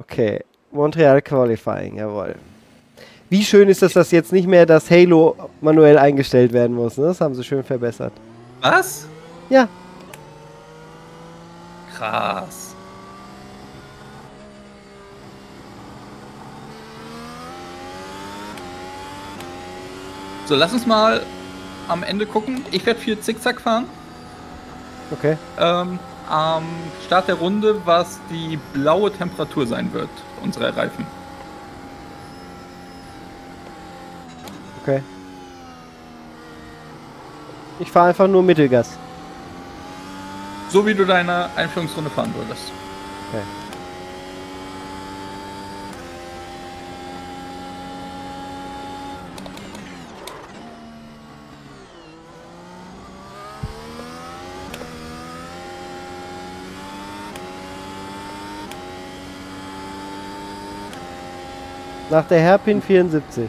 Okay, Montreal Qualifying, jawohl. Wie schön ist es, dass jetzt nicht mehr das Halo manuell eingestellt werden muss. Ne? Das haben sie schön verbessert. Was? Ja. Krass. So, lass uns mal am Ende gucken. Ich werde viel Zickzack fahren. Okay. Ähm, am Start der Runde, was die blaue Temperatur sein wird, unserer Reifen. Okay. Ich fahre einfach nur Mittelgas. So wie du deine Einführungsrunde fahren würdest. Okay. Nach der Hairpin 74.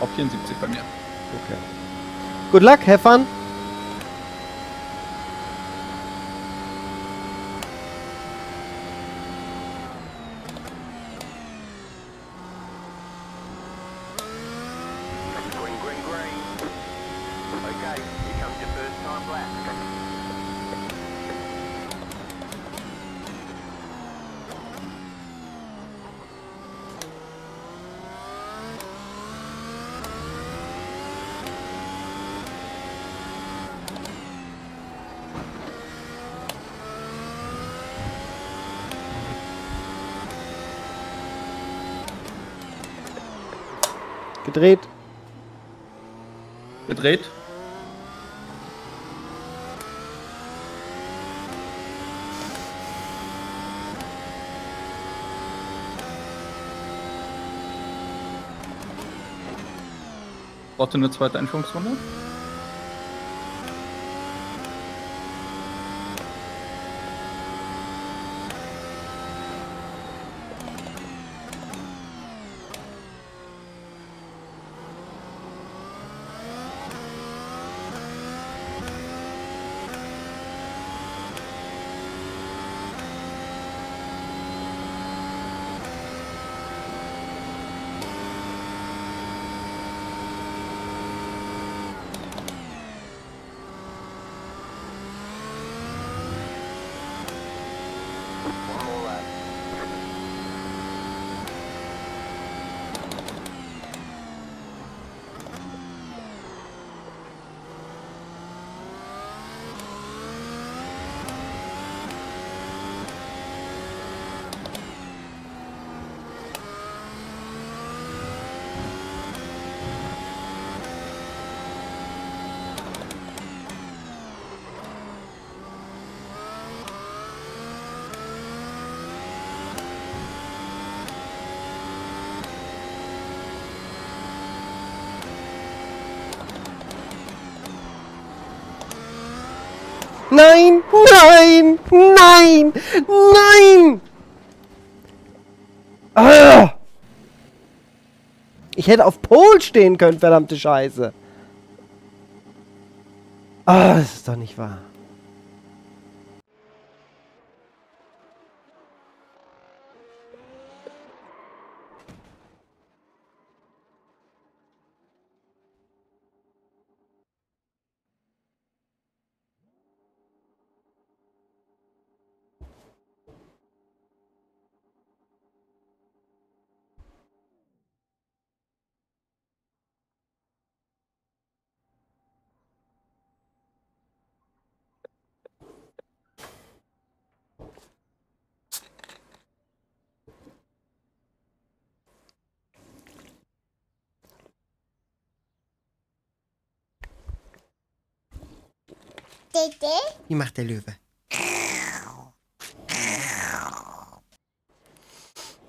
Auf 74 bei mir. Okay. Good luck, have fun. Gedreht. Gedreht. Braucht ihr eine zweite Einführungsrunde? Nein, nein, nein, nein! Ah! Ich hätte auf Pol stehen können, verdammte Scheiße. Ah, das ist doch nicht wahr. Wie macht der Löwe?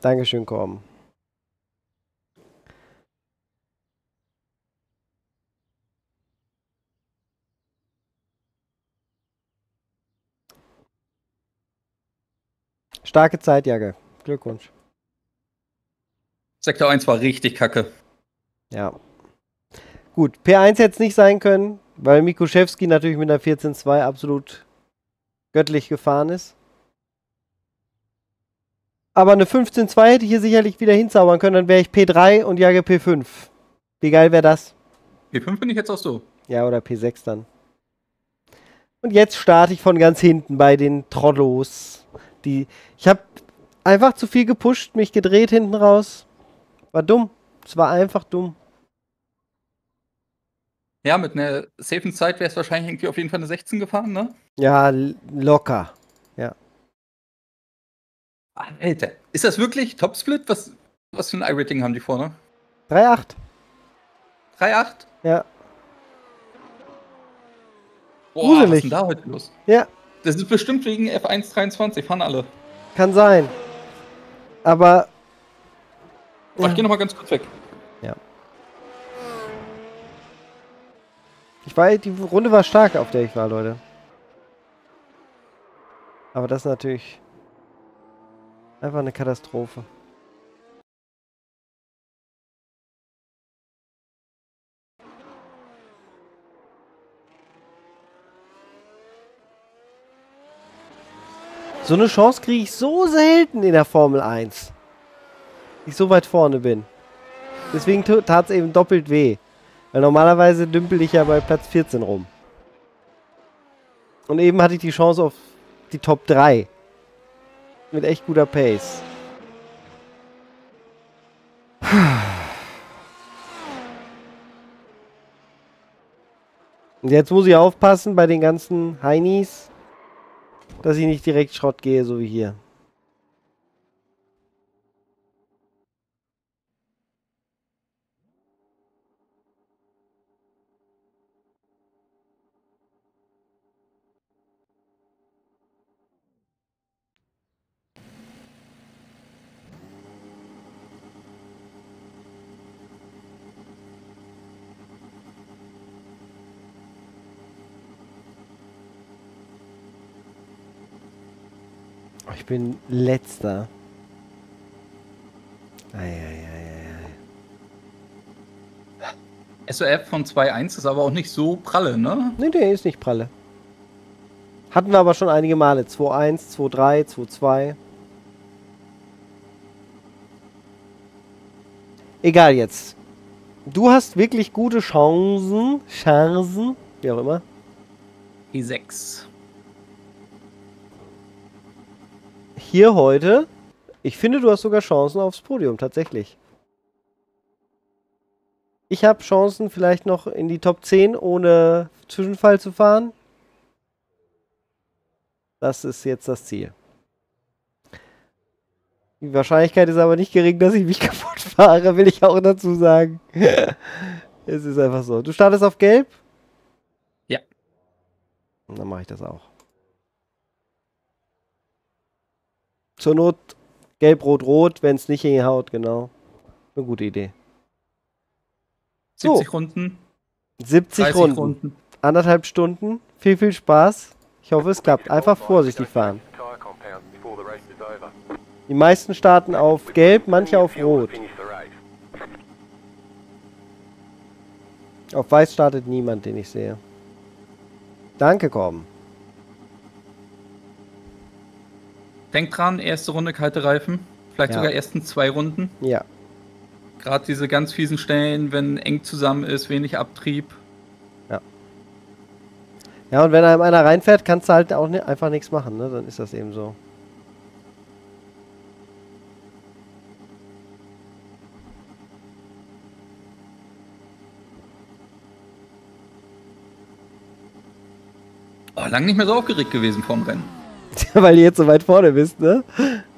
Dankeschön, Korben. Starke Zeit, Jagge. Glückwunsch. Sektor 1 war richtig kacke. Ja. Gut, P1 hätte es nicht sein können, weil Mikuszewski natürlich mit einer 14.2 absolut göttlich gefahren ist. Aber eine 15.2 hätte ich hier sicherlich wieder hinzaubern können, dann wäre ich P3 und jage P5. Wie geil wäre das? P5 bin ich jetzt auch so. Ja, oder P6 dann. Und jetzt starte ich von ganz hinten bei den Trollos. Die, ich habe einfach zu viel gepusht, mich gedreht hinten raus. War dumm. Es war einfach dumm. Ja, mit einer safen Zeit wäre es wahrscheinlich irgendwie auf jeden Fall eine 16 gefahren, ne? Ja, locker. Alter, ist das wirklich Topsplit? Was, was für ein I-Rating haben die vorne? 3,8. 3,8? Ja. Boah, Gruselig. was ist denn da heute los? Ja, Das ist bestimmt wegen F123, fahren alle. kann sein. Aber. Ja. Ich gehe nochmal ganz kurz weg. Ich war, die Runde war stark, auf der ich war, Leute. Aber das ist natürlich einfach eine Katastrophe. So eine Chance kriege ich so selten in der Formel 1. Ich so weit vorne bin. Deswegen tat es eben doppelt weh. Weil normalerweise dümpel ich ja bei Platz 14 rum. Und eben hatte ich die Chance auf die Top 3. Mit echt guter Pace. Und jetzt muss ich aufpassen bei den ganzen Heinis, dass ich nicht direkt Schrott gehe, so wie hier. Ich bin letzter. Eieieiei. SOF von 2.1 ist aber auch nicht so pralle, ne? Nee, nee, ist nicht pralle. Hatten wir aber schon einige Male. 2-1, 2-3, 2-2. Egal jetzt. Du hast wirklich gute Chancen. Chancen. Wie auch immer. E6. Hier heute. Ich finde, du hast sogar Chancen aufs Podium. Tatsächlich. Ich habe Chancen, vielleicht noch in die Top 10 ohne Zwischenfall zu fahren. Das ist jetzt das Ziel. Die Wahrscheinlichkeit ist aber nicht gering, dass ich mich kaputt fahre, will ich auch dazu sagen. es ist einfach so. Du startest auf Gelb? Ja. Und Dann mache ich das auch. Zur Not Gelb, Rot, Rot, wenn es nicht hinhaut, genau. Eine gute Idee. So. 70 Runden, 70 30 Runden. Runden. Anderthalb Stunden. Viel, viel Spaß. Ich hoffe, es klappt. Einfach vorsichtig fahren. Die meisten starten auf Gelb, manche auf Rot. Auf Weiß startet niemand, den ich sehe. Danke, Korben. Denkt dran, erste Runde kalte Reifen. Vielleicht Ja. sogar ersten zwei Runden. Ja. Gerade diese ganz fiesen Stellen, wenn eng zusammen ist, wenig Abtrieb. Ja, und wenn einem einer reinfährt, kannst du halt auch ni- einfach nichts machen, ne? Dann ist das eben so. Oh, lang nicht mehr so aufgeregt gewesen vorm Rennen. Weil du jetzt so weit vorne bist, ne?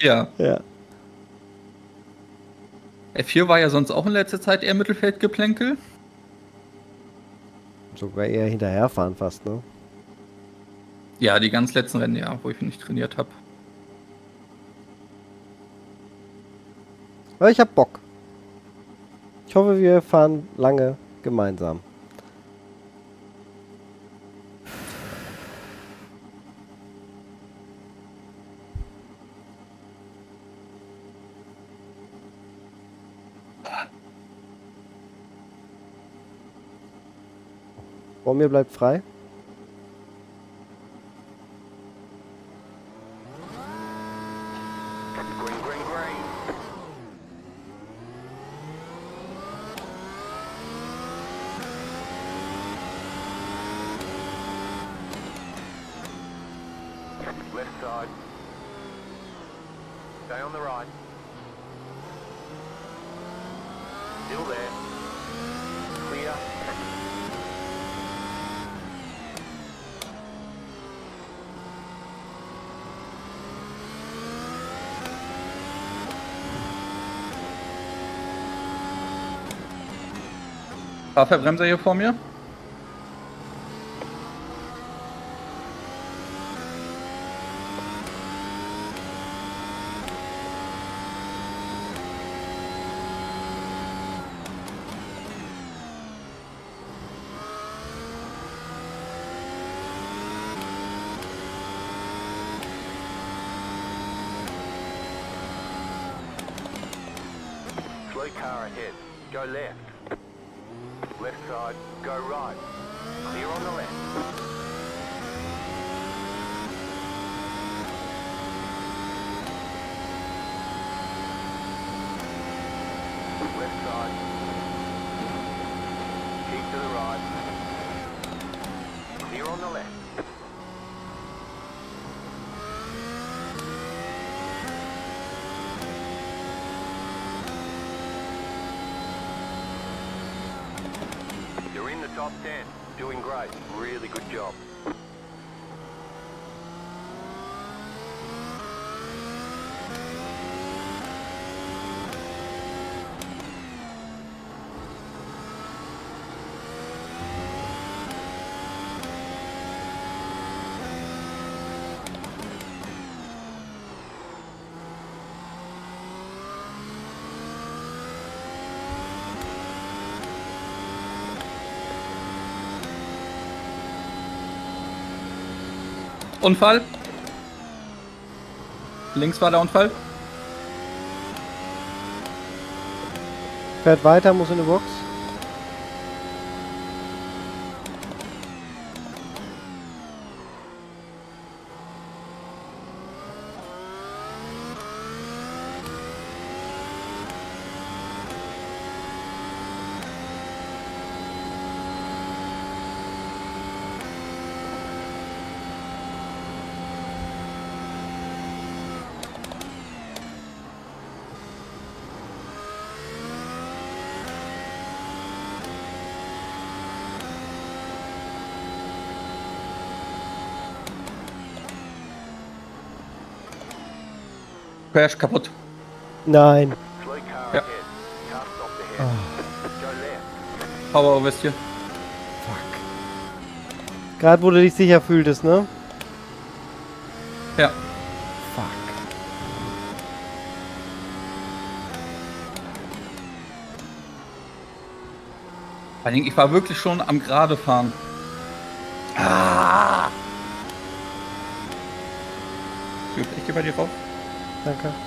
Ja. Ja. F4 war ja sonst auch in letzter Zeit eher Mittelfeldgeplänkel. Sogar eher hinterherfahren fast, ne? Ja, die ganz letzten Rennen, ja, wo ich nicht trainiert habe. Aber ich hab Bock. Ich hoffe, wir fahren lange gemeinsam. Vor mir bleibt frei. Fahrverbremser hier vor mir. Slow car ahead. Go left. Left side. Go right. Clear on the left. Left side. Keep to the right. Clear on the left. You're in the top 10. Doing great. Really good job. Unfall. Links war der Unfall. Fährt weiter, muss in die Box. Crash kaputt. Nein. Go left. Power West hier. Gerade wo du dich sicher fühltest, ne? Ja. Fuck. Vor allen Dingen, ich war wirklich schon am gerade fahren. Ah! Gut, Ich gehe bei dir rauf. Danke. The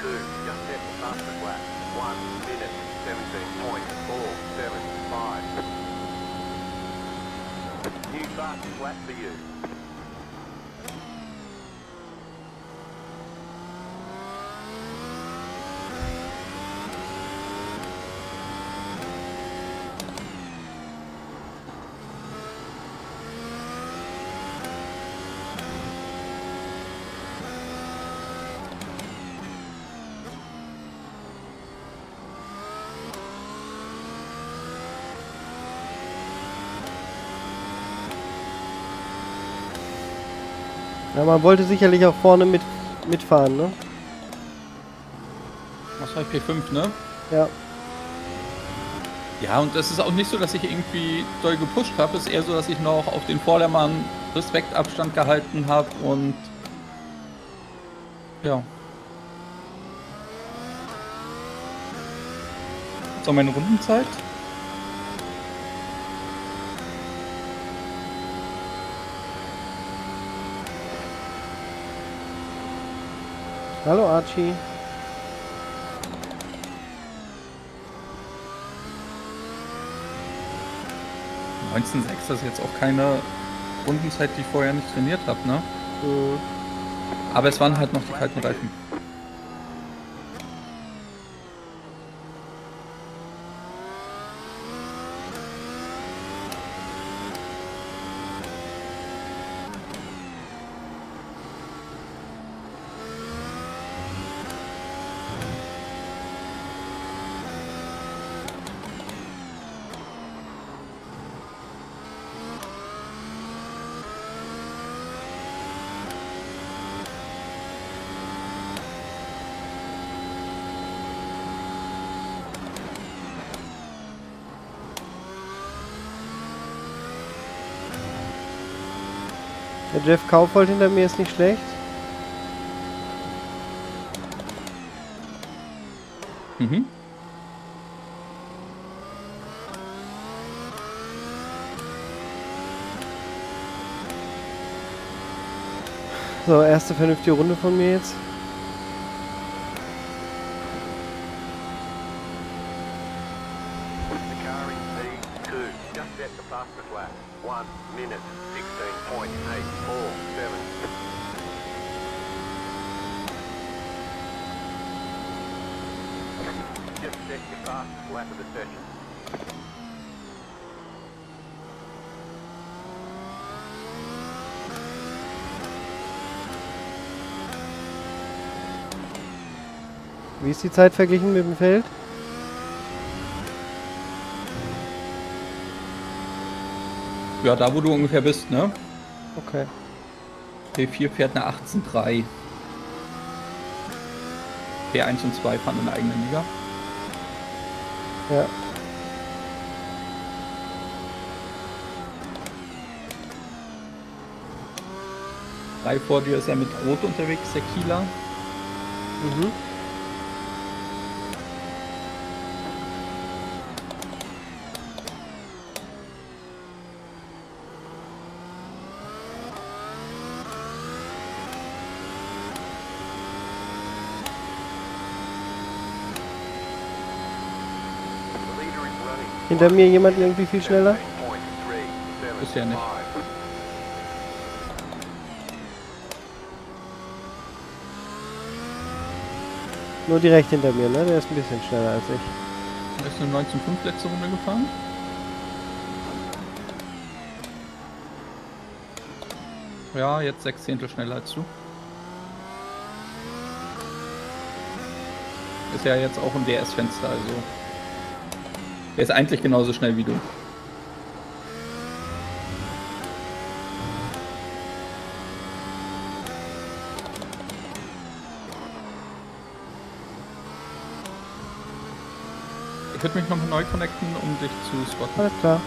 P2, just set past the flat. 1 minute, 17.475. New fast flat for you. Ja, man wollte sicherlich auch vorne mit, mitfahren, ne? Was war ich P5, ne? Ja. Ja, und es ist auch nicht so, dass ich irgendwie doll gepusht habe. Es ist eher so, dass ich noch auf den Vordermann Respektabstand gehalten habe und ja. So, meine Rundenzeit? Hallo Archie. 19,6, das ist jetzt auch keine Rundenzeit, die ich vorher nicht trainiert habe, ne? Mhm. Aber es waren halt noch die kalten Reifen. Der Jeff Kaufhold hinter mir ist nicht schlecht. Mhm. So, erste vernünftige Runde von mir jetzt. The car in P2 just set the fastest lap. 1 minute 16.847. Just set your fastest lap of the session. Wie ist die Zeit verglichen mit dem Feld? Ja, da wo du ungefähr bist, ne? Okay. P4 fährt eine 18.3. P1 und 2 fahren in der eigenen Liga. Ja. Drei vor dir ist er mit Rot unterwegs, der Kieler. Mhm. Hinter mir jemand irgendwie viel schneller? 17.375. Bisher nicht. Nur direkt hinter mir, ne? Der ist ein bisschen schneller als ich. Er ist eine 19.5 letzte Runde gefahren. Ja, jetzt sechs Zehntel schneller als du. Ist ja jetzt auch im DS-Fenster, also. Er ist eigentlich genauso schnell wie du. Ich würde mich nochmal neu connecten, um dich zu spotten. Alles klar.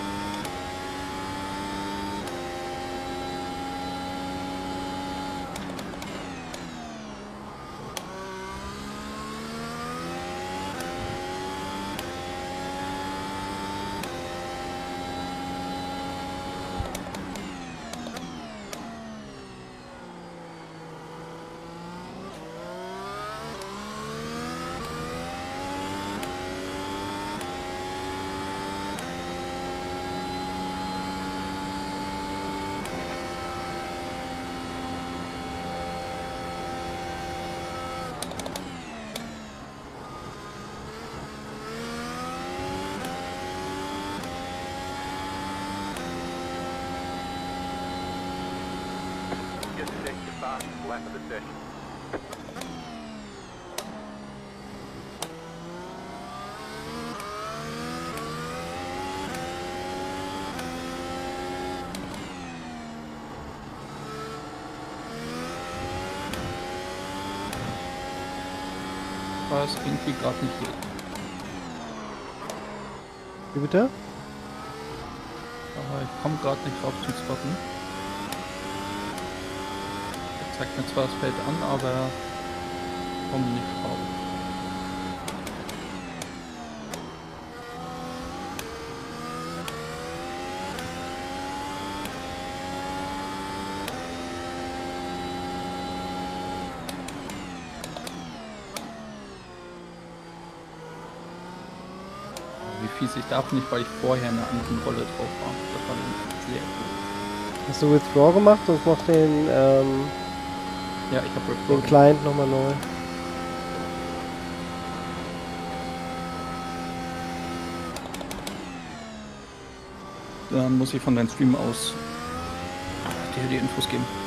Irgendwie gerade nicht geht. Wie bitte? Aber ich komme gerade nicht drauf zum Spotten. Er zeigt mir zwar das Feld an, aber komme nicht drauf. Wie fies ich darf nicht, weil ich vorher in einer anderen Rolle drauf war. Das war dann sehr gut. Hast du Withdraw gemacht und noch den, ähm, Ja, ich habe den Client nochmal neu? Dann muss ich von deinem Stream aus dir die Infos geben.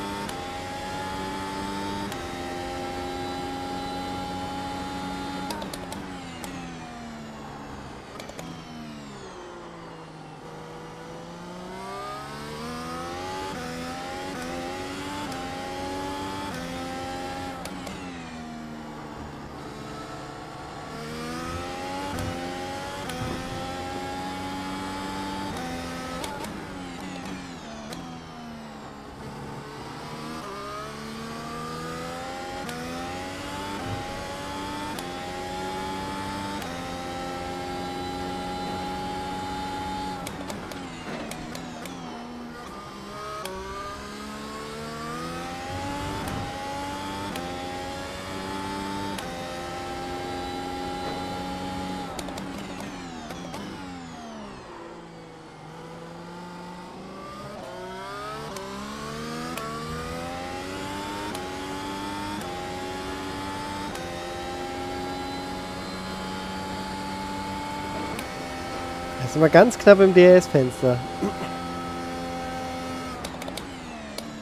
Ist immer ganz knapp im DRS-Fenster.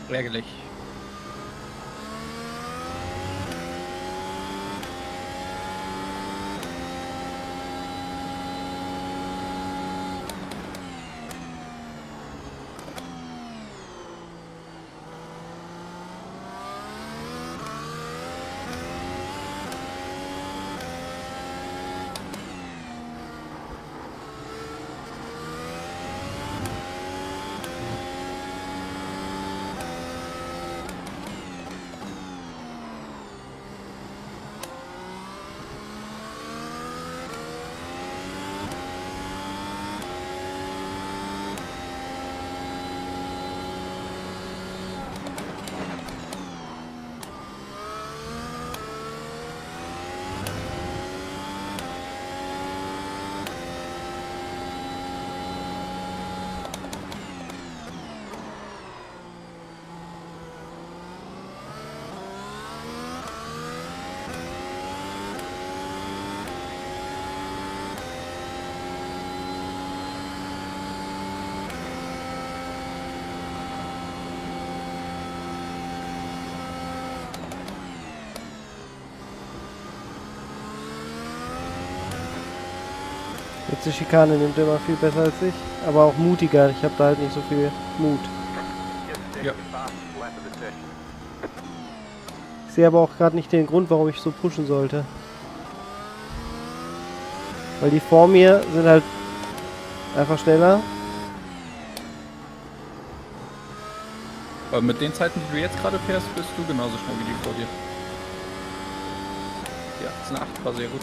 Ärgerlich. Letzte Schikane nimmt er immer viel besser als ich. Aber auch mutiger. Ich habe da halt nicht so viel Mut. Session. Ich sehe aber auch gerade nicht den Grund, warum ich so pushen sollte. Weil die vor mir sind halt einfach schneller. Aber mit den Zeiten, die du jetzt gerade fährst, bist du genauso schnell wie die vor dir. Ja, das ist eine 8 war sehr gut.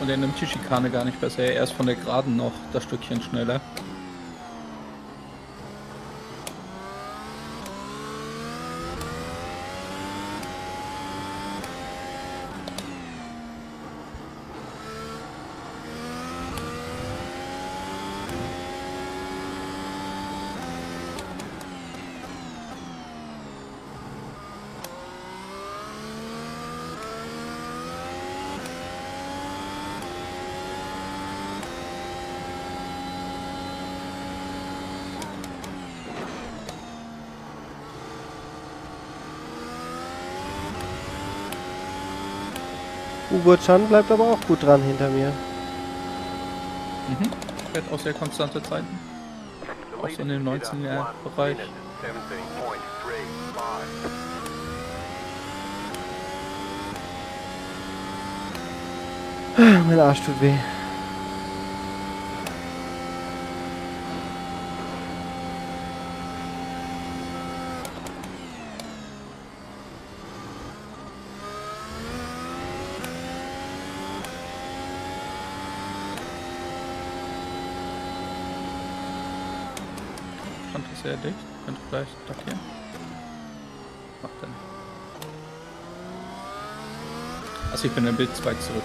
Und er nimmt die Schikane gar nicht besser. Er ist von der Geraden noch das Stückchen schneller. Ugo Chan bleibt aber auch gut dran hinter mir. Mhm. Fährt auch sehr konstante Zeiten. Auch so in dem is at 19er one Bereich. minute and 17.35. Mein Arsch tut weh. Sehr dicht. Könnte gleich attackieren. Macht nicht. Achso, ich bin im Bild 2 zurück.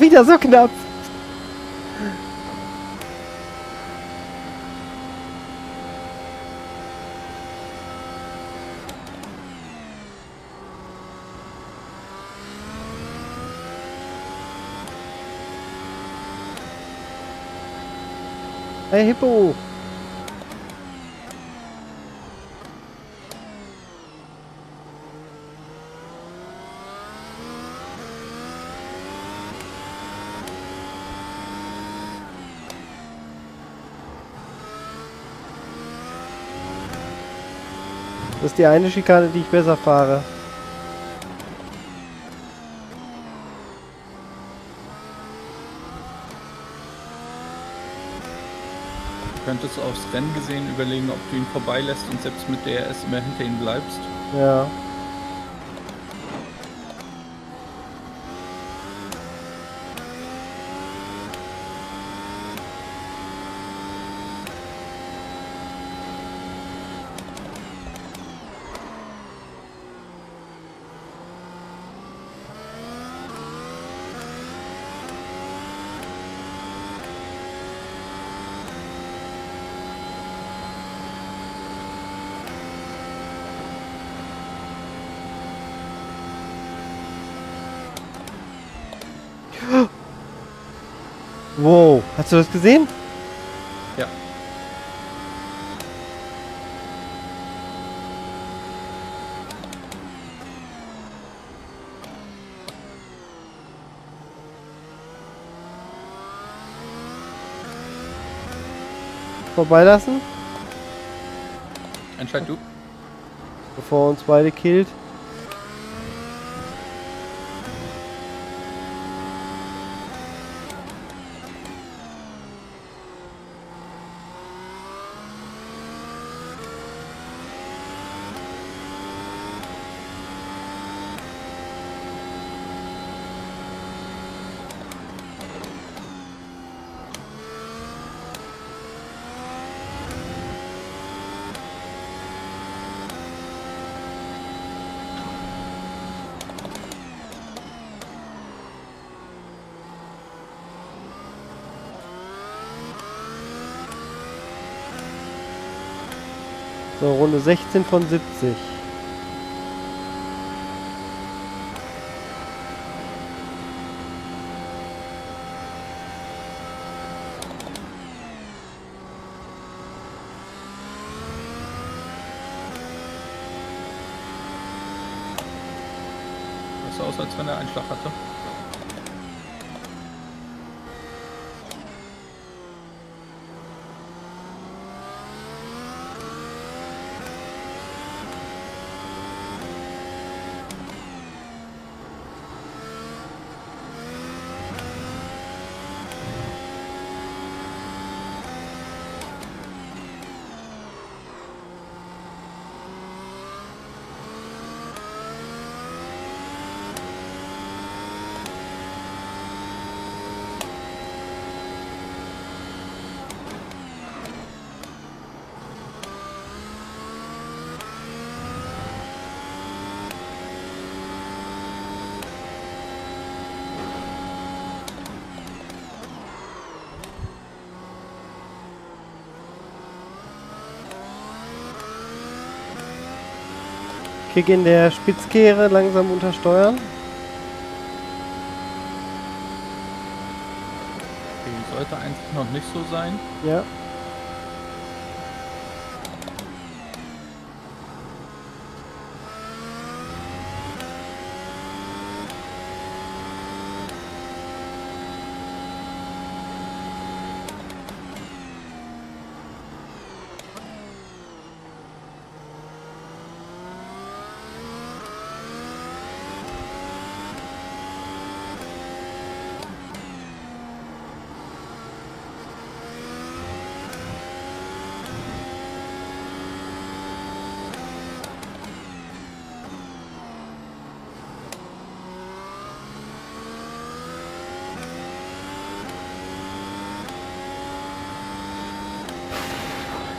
Wieder so knapp. Hey Hippo. Das ist die eine Schikane, die ich besser fahre. Du könntest aufs Rennen gesehen überlegen, ob du ihn vorbeilässt und selbst mit DRS immer hinter ihm bleibst. Ja. Wow, hast du das gesehen? Ja. Vorbeilassen, Entscheid du. bevor uns beide killt. eine 16 von 70. Das sah aus, als wenn er einen Schlag hatte. Kick in der Spitzkehre langsam untersteuern. Okay, sollte eigentlich noch nicht so sein. Ja.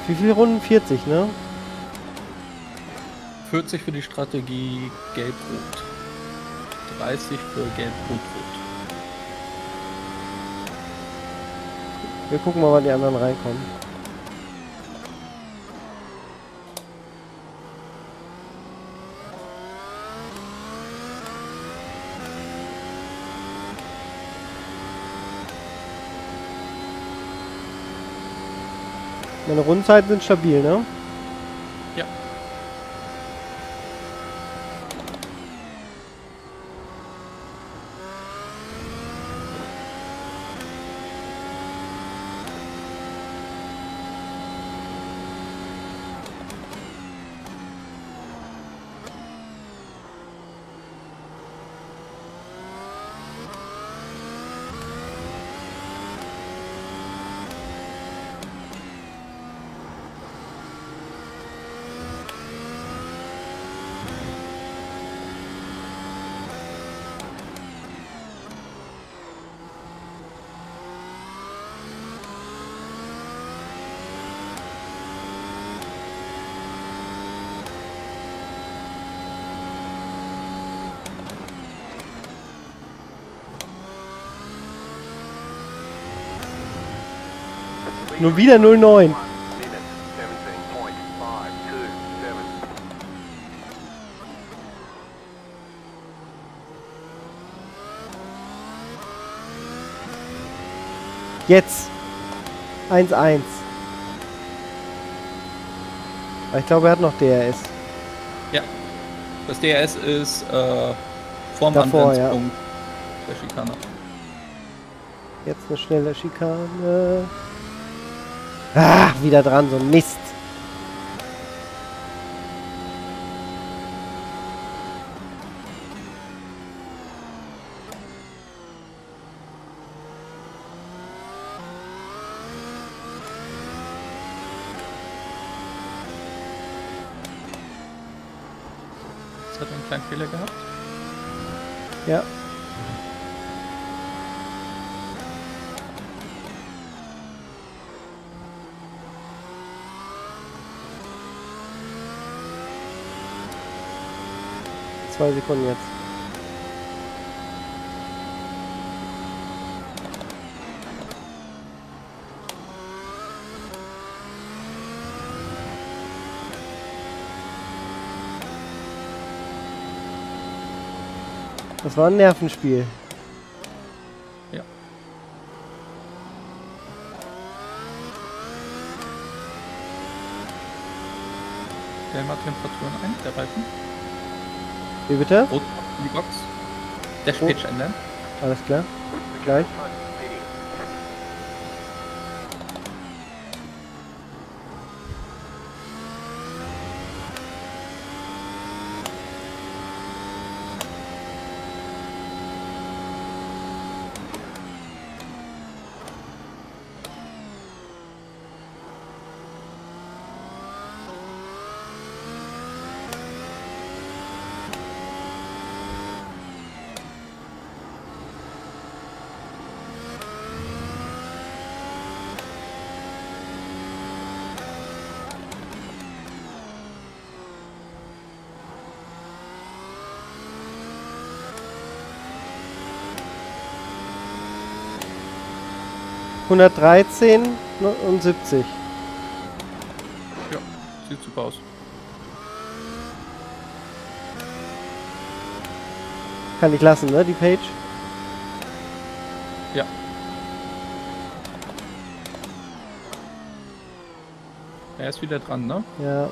Wie viele Runden? 40, ne? 40 für die Strategie Gelb-Rot. 30 für Gelb-Rot-Rot. Wir gucken mal, wann die anderen reinkommen. Meine Rundzeiten sind stabil, ne? Nur wieder 09. Minute 17.527. Jetzt. 1-1. Aber Ich glaube, er hat noch DRS. Ja. Das DRS ist äh, vorm Davor, Anwendungspunkt der Schikane. Jetzt eine schnelle Schikane. Ah, wieder dran, so ein Mist. Das hat einen kleinen Fehler gehabt. Ja. Zwei Sekunden jetzt. Das war ein Nervenspiel. Ja. Stell mal Temperaturen ein, der Reifen. Wie bitte? Rot die Box. Dash-Page ändern. Alles klar. Gleich. Front pitting. Hundertdreizehn und 70. Ja, sieht super aus. Kann ich lassen, ne, die Page? Ja. Er ist wieder dran, ne? Ja.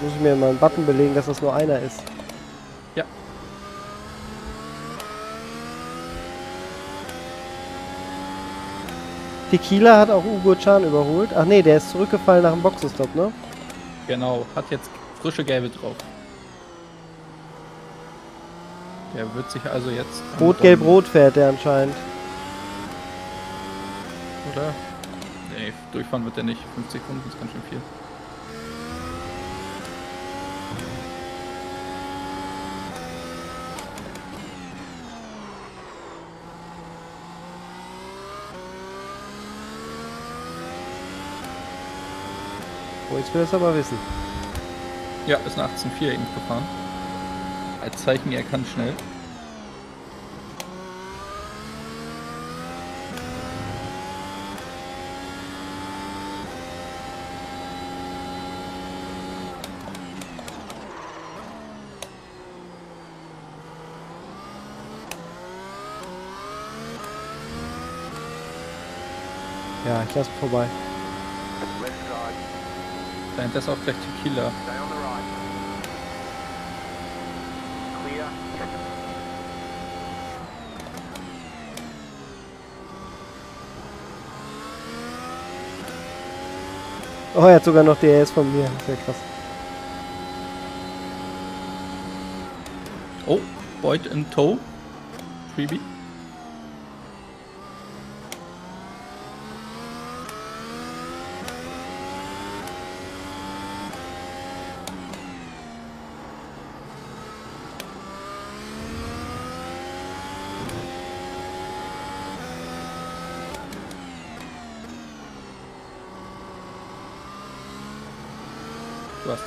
Muss ich mir mal einen Button belegen, dass das nur einer ist. Ja. Tequila hat auch Ugo Chan überholt. Ach nee, der ist zurückgefallen nach dem Boxenstopp, ne? Genau, hat jetzt frische Gelbe drauf. Der wird sich also jetzt. an Rot, Gelb, seinem- Rot fährt der anscheinend. Oder? Nee, durchfahren wird er nicht. 5 Sekunden ist ganz schön viel. Jetzt will er es aber wissen. Ja, ist eine 18.4 eben gefahren. Als Zeichen, er kann schnell. Ja, ich lasse vorbei. Dahinter ist auch gleich Tequila. Oh, er hat sogar noch DRS von mir. Sehr krass. Oh, Boyd in Tow. Freebie.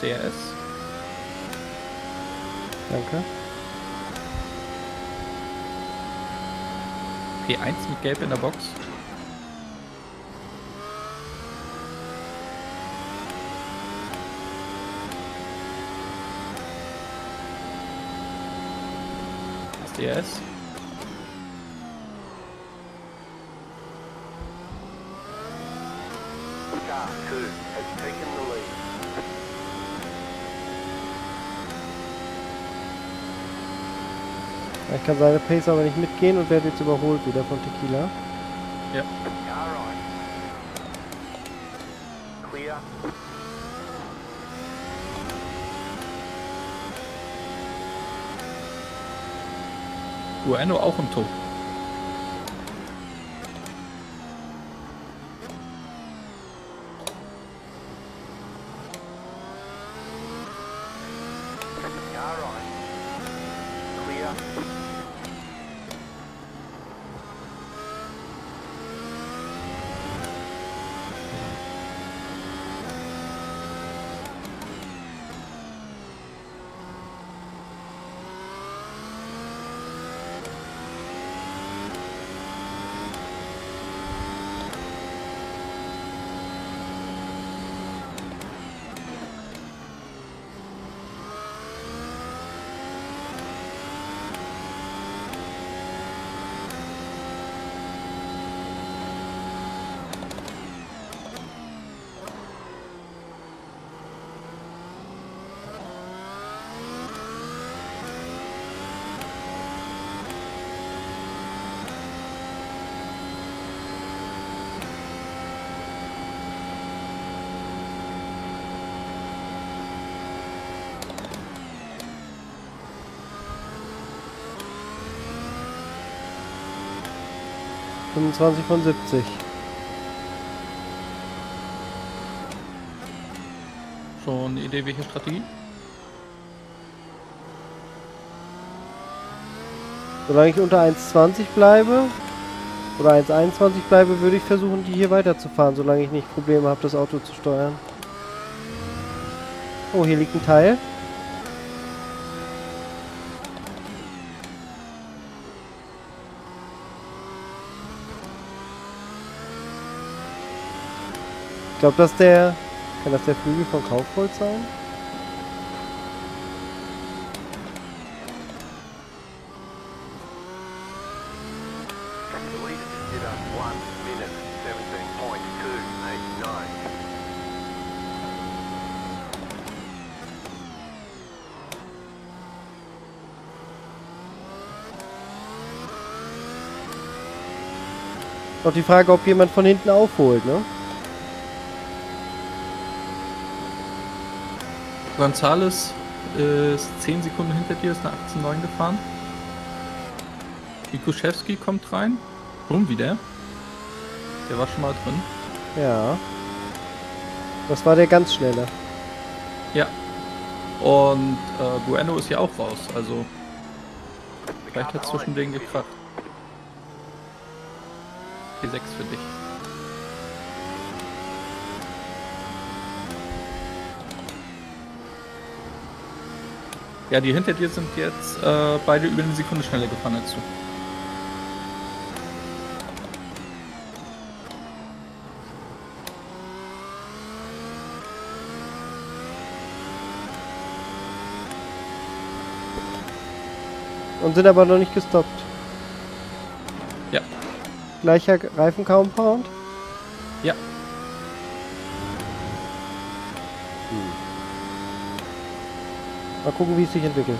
DRS. Danke. P1 mit Gelb in der Box. Das DRS. Car 2 has taken the lead. Ich kann seine Pace aber nicht mitgehen und werde jetzt überholt wieder von Tequila. Ja. Bueno auch im Tow. 25 von 70. Schon eine Idee, welche Strategie? Solange ich unter 1,20 bleibe oder 1,21 bleibe, würde ich versuchen, die hier weiterzufahren, solange ich nicht Probleme habe, das Auto zu steuern. Oh, hier liegt ein Teil. Glaube, dass der... Kann das der Flügel von Kaufholz sein? The leader did a 1 minute 17.289. Noch die Frage, ob jemand von hinten aufholt, ne? Gonzales ist 10 Sekunden hinter dir, ist eine 18,9 gefahren. Mikuszewski kommt rein. Warum wieder? Der war schon mal drin. Ja. Das war der ganz schnelle. Ja. Und äh, Bueno ist ja auch raus, also vielleicht hat zwischen denen gekracht. P6 für dich. Ja, die hinter dir sind jetzt äh, beide über eine Sekunde schneller gefahren als du. Und sind aber noch nicht gestoppt. Ja. Gleicher Reifencompound? Ja. Mal gucken, wie es sich entwickelt.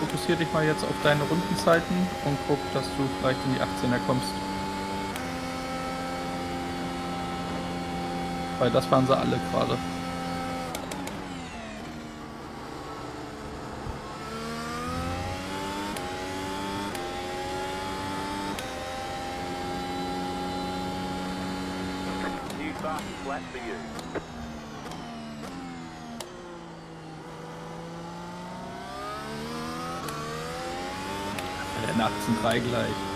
Fokussier dich mal jetzt auf deine Rundenzeiten und guck, dass du vielleicht in die 18er kommst. Weil das waren sie alle gerade. Flat for you. Der nachts sind drei gleich.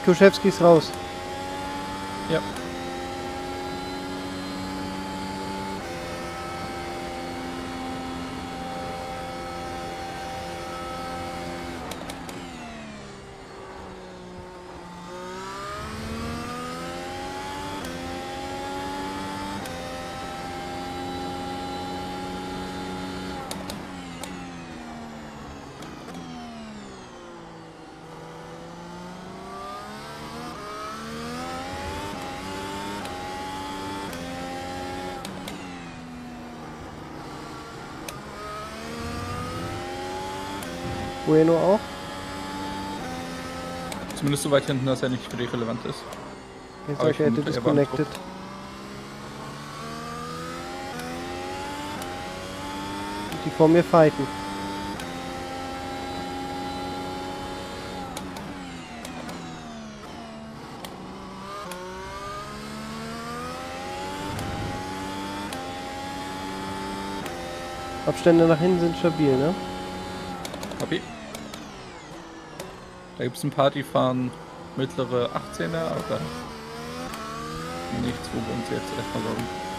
Mikuszewski ist raus. Ja. Bueno auch. Zumindest so weit hinten, dass er nicht für dich relevant ist. Jetzt Aber ich hätte disconnected. Die vor mir fighten. Abstände nach hinten sind stabil, ne? Da gibt es ein paar, die fahren mittlere 18er, aber nichts, wo wir uns jetzt erstmal sorgen.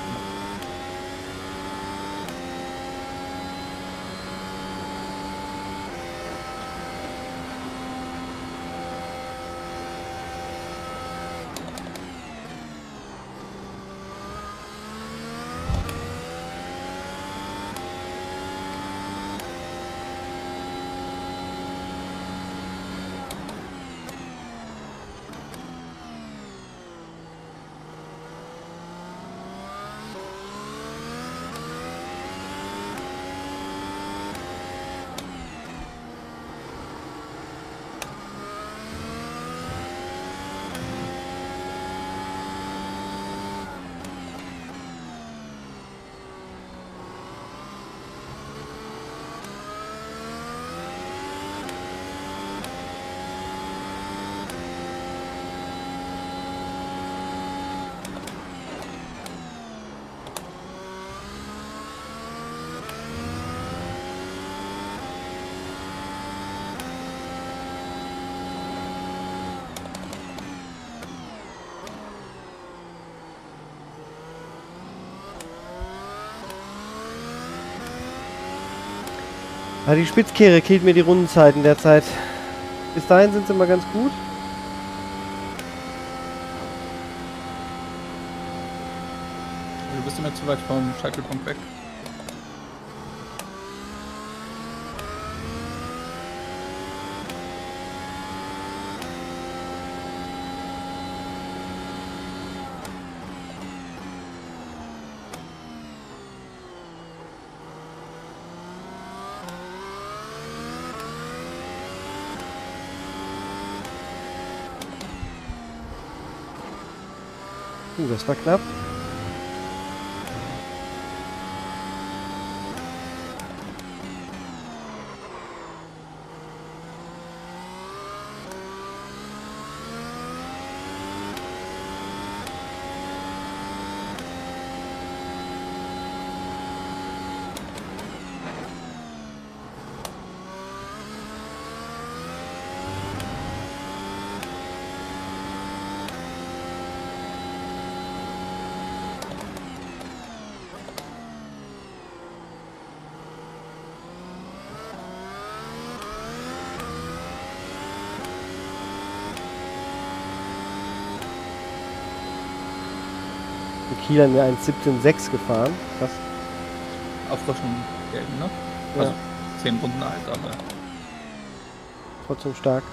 Ah, die Spitzkehre killt mir die Rundenzeiten derzeit. Bis dahin sind sie immer ganz gut. Du bist immer zu weit vom Scheitelpunkt weg. Das war knapp. Kiel haben wir 1.17.6 gefahren. Krass. Auffrischen gelten, ne? Ja. Also 10 Runden alt, aber Trotzdem stark.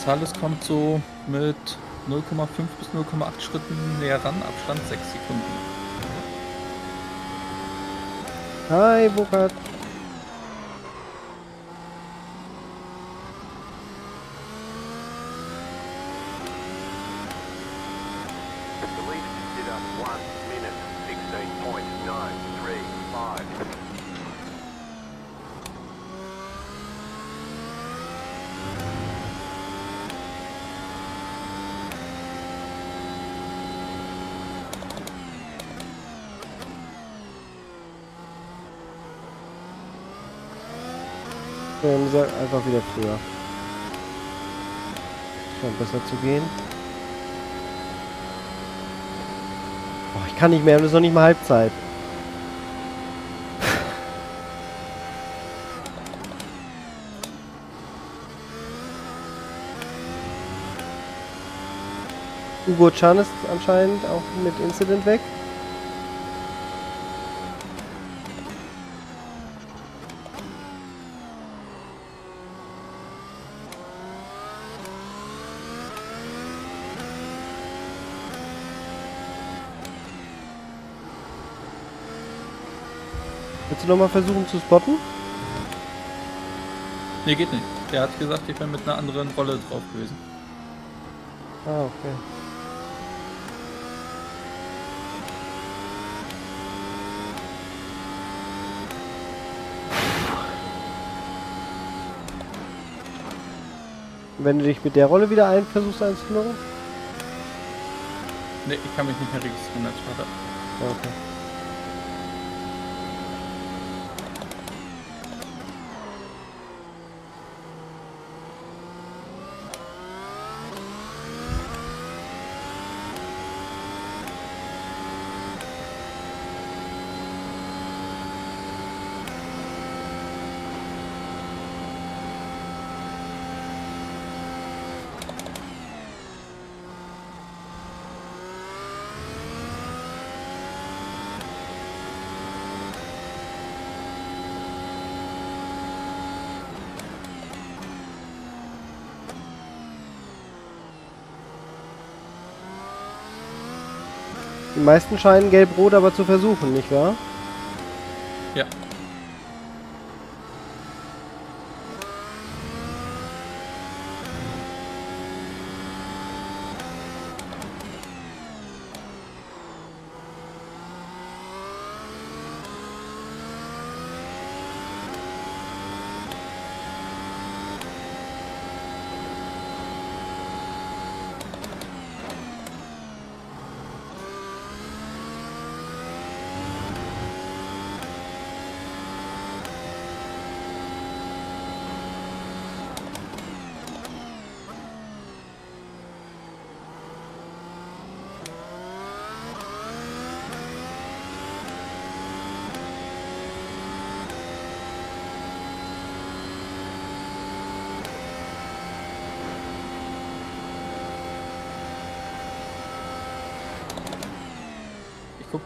Gonzales kommt so mit 0,5 bis 0,8 Schritten näher ran, Abstand 6 Sekunden. Hi, Burkhard. The lead did up 1 minute 16.935. Sag einfach wieder früher. Scheint besser zu gehen. Boah, ich kann nicht mehr, das ist noch nicht mal Halbzeit. Ugo Chan ist anscheinend auch mit Incident weg. Willst du nochmal versuchen zu spotten? Nee, geht nicht. Der hat gesagt, ich bin mit einer anderen Rolle drauf gewesen. Ah, okay. Wenn du dich mit der Rolle wieder ein versuchst einzuloggen? Nee, ich kann mich nicht mehr registrieren als Vater. Okay. Die meisten scheinen gelb-rot aber zu versuchen, nicht wahr? Ja.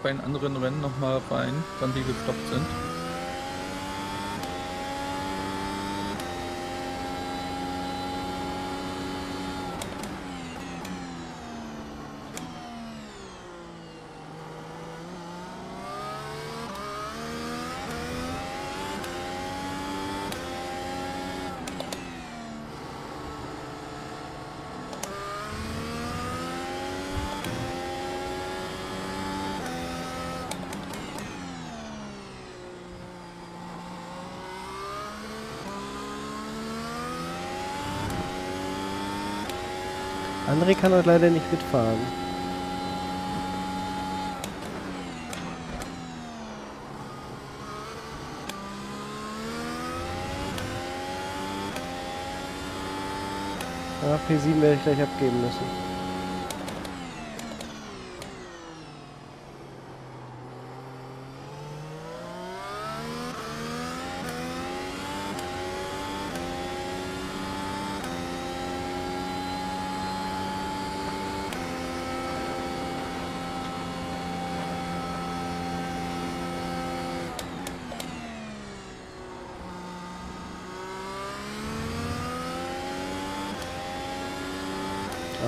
Bei den anderen Rennen nochmal rein, wann die gestoppt sind. André kann heute leider nicht mitfahren. Ja, P7 werde ich gleich abgeben müssen.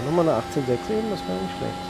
Nochmal eine 18.6 eben, das wäre nicht schlecht.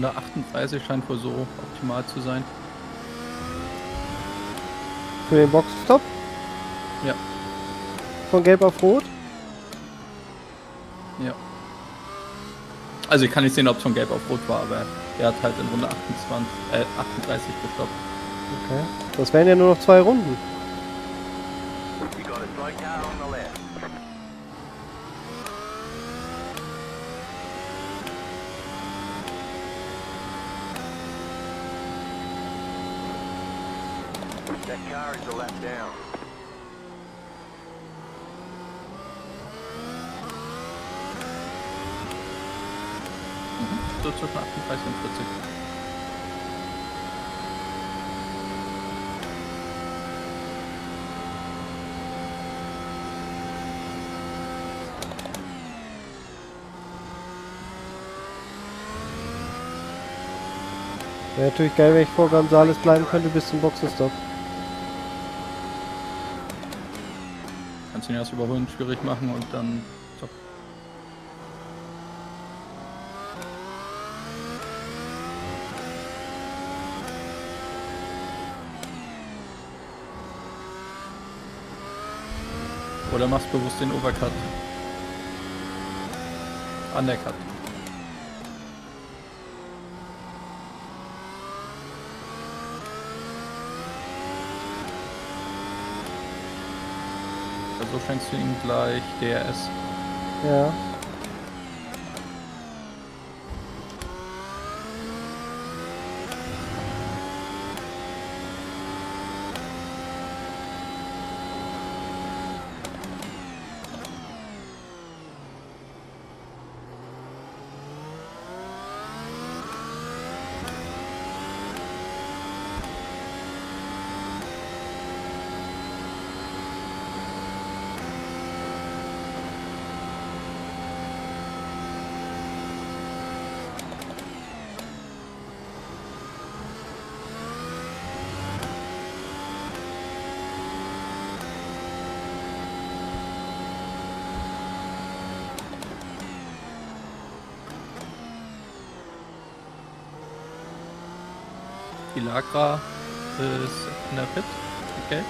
Runde 38 scheint wohl so optimal zu sein. Für den Boxenstopp? Ja. Von gelb auf rot? Ja. Also ich kann nicht sehen, ob es von gelb auf rot war, aber er hat halt in Runde 28, äh, 38 gestoppt. Okay. Das wären ja nur noch zwei Runden. You got a slow car on the left. That car is a lap down. Mhm. So zwischen 38 und 40. Wäre natürlich geil, wenn ich vor Gonzales bleiben könnte bis zum Boxenstopp. Ihn erst überholen, schwierig machen und dann zack. Oder machst bewusst den Overcut. Undercut. Also schenkst du ihm gleich DRS. Ja. Die Lagra ist in der Pit. Okay.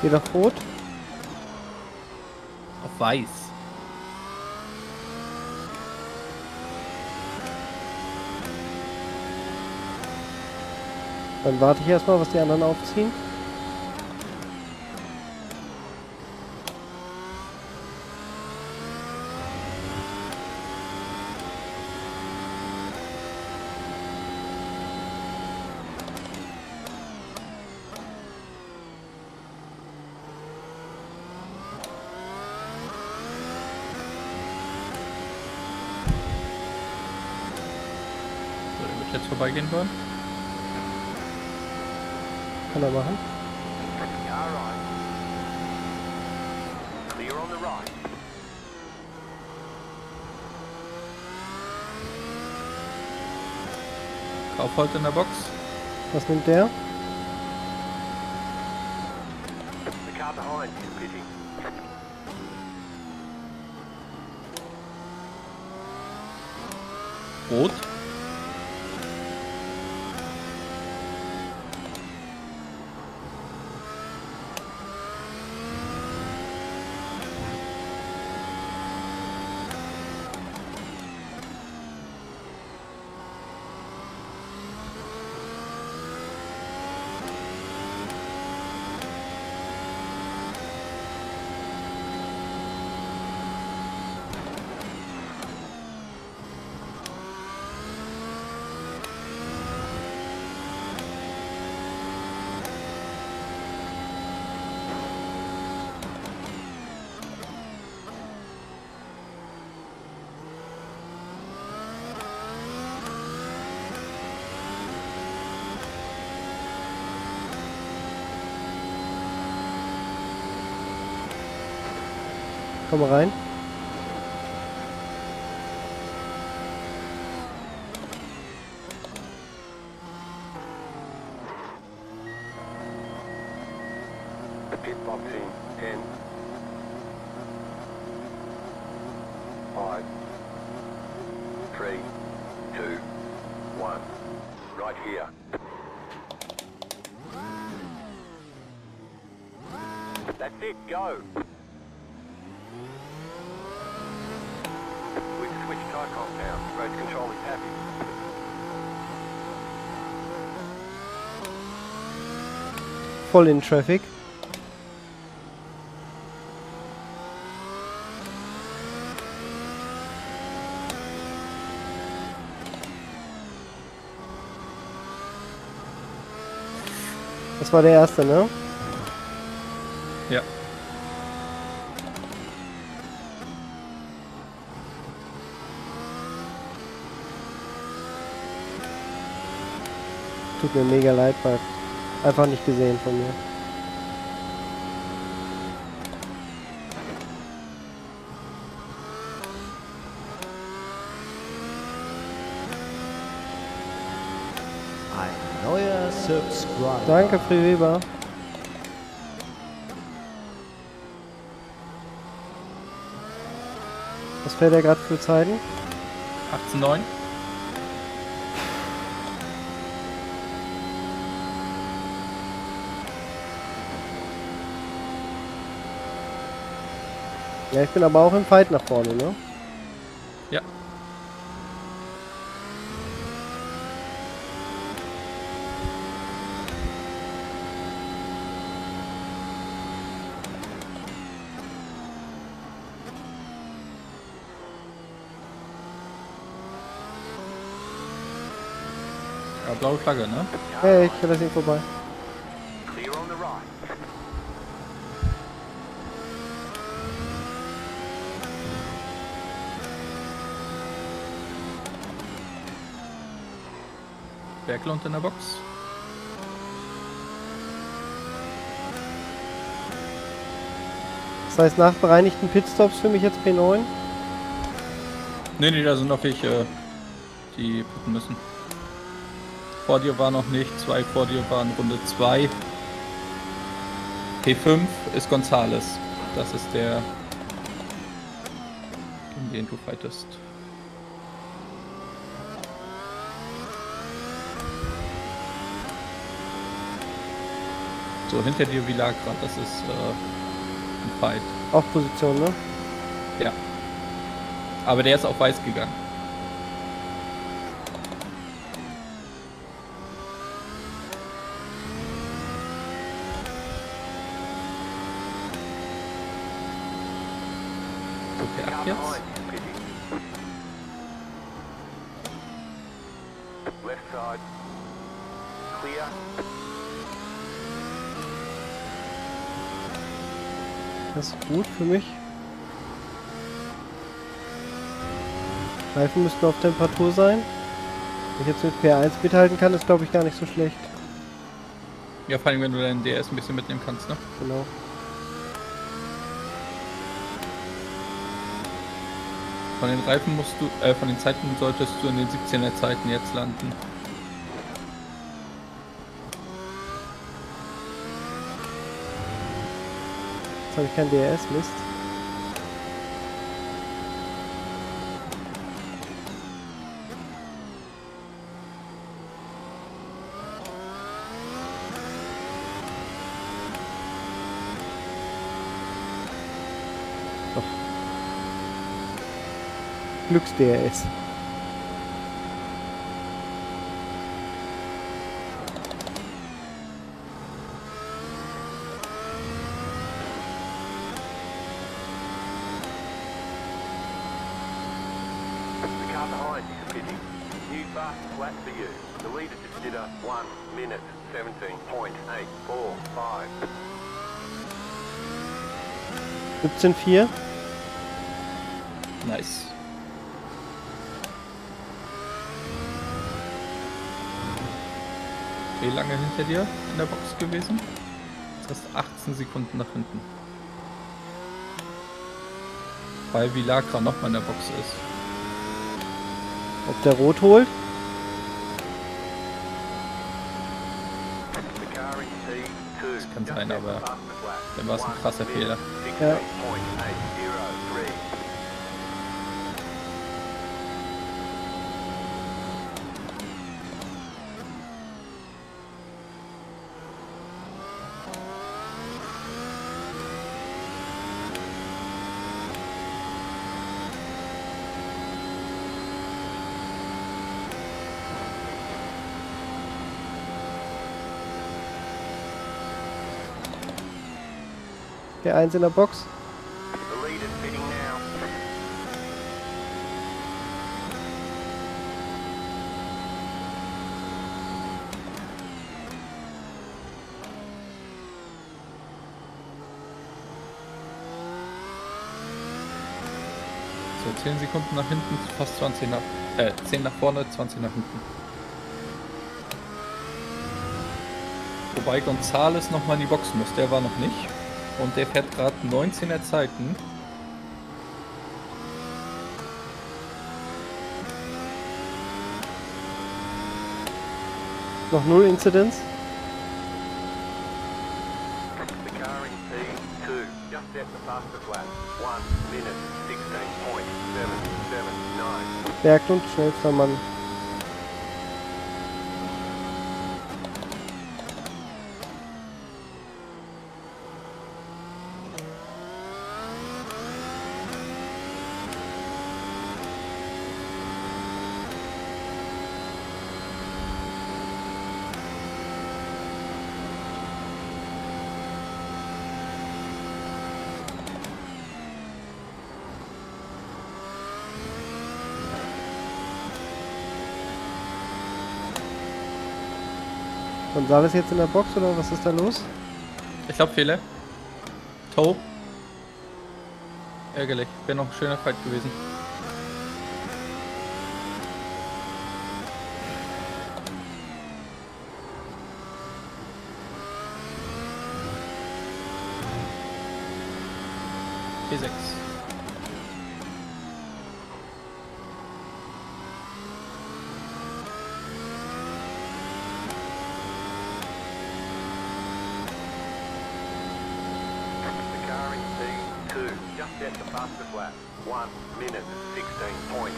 Wieder auf Rot. Auf weiß. Dann warte ich erstmal, was die anderen aufziehen. So, der wird jetzt vorbeigehen wollen. Kann er machen. Kaufhold in der Box. Was nimmt der? The car behind is pitting. Rot. Komm mal rein. Pit box in 10. 5. 3. 2. 1. Right here. That's it, go. Tycom control is happy. Voll in Traffic. Das war der erste, ne? Ja. Tut mir mega leid, war einfach nicht gesehen von mir. Ein neuer Subscriber. Danke, Free Weber. Was fährt er gerade für Zeiten? 18,9. Ja, ich bin aber auch im Fight nach vorne, ne? Ja. Ja, blaue Flagge, ne? Hey, ich lasse ihn vorbei. Clear on the right. Berglund in der Box. Das heißt, nach bereinigten Pitstops für mich jetzt P9. Nee, nee, da sind noch welche, die pitten müssen. Vor dir war noch nicht, zwei vor dir waren Runde 2. P5 ist Gonzales. Das ist der, gegen den du fightest. So, hinter dir Villagra, das ist äh, ein Fight. Auf Position, ne? Ja. Aber der ist auf weiß gegangen. Okay, ab Car jetzt. behind is pitting. Left side. Clear. Das ist gut für mich. Reifen müssten auf Temperatur sein. Wenn ich jetzt mit PR1 mithalten kann, ist glaube ich gar nicht so schlecht. Ja, vor allem, wenn du deinen DS ein bisschen mitnehmen kannst, ne? Genau. Von den Reifen musst du, äh, von den Zeiten solltest du in den 17er Zeiten jetzt landen. Habe ich kein DRS, Mist. Glücks-DRS. The car behind is pitting. New fast flat for you. The leader just did a 1 minute 17.845. 17,4. Nice. Wie lange hinter dir in der Box gewesen? Das heißt 18 Sekunden nach hinten. Weil Villagra nochmal in der Box ist. Ob der rot holt? The car in P2. Das kann sein, aber dann war es ein 1 krasser Fehler. Yep. Der eins in der Box. So 10 Sekunden nach hinten, fast 20 nach, äh, 10 nach vorne, 20 nach hinten. Wobei Gonzales nochmal in die Box muss, der war noch nicht. Und der fährt gerade 19er Zeiten. Noch null Inzidenz. The car in P2 just set the fastest lap. 1 minute 16.779. Berglund, schnellster Mann. Gonzales jetzt in der Box oder was ist da los? Ich glaube Fehler. Toe. Ärgerlich. Wäre noch ein schöner Fight gewesen. P6. The car in set the fastest lap. 1 minute 16.773.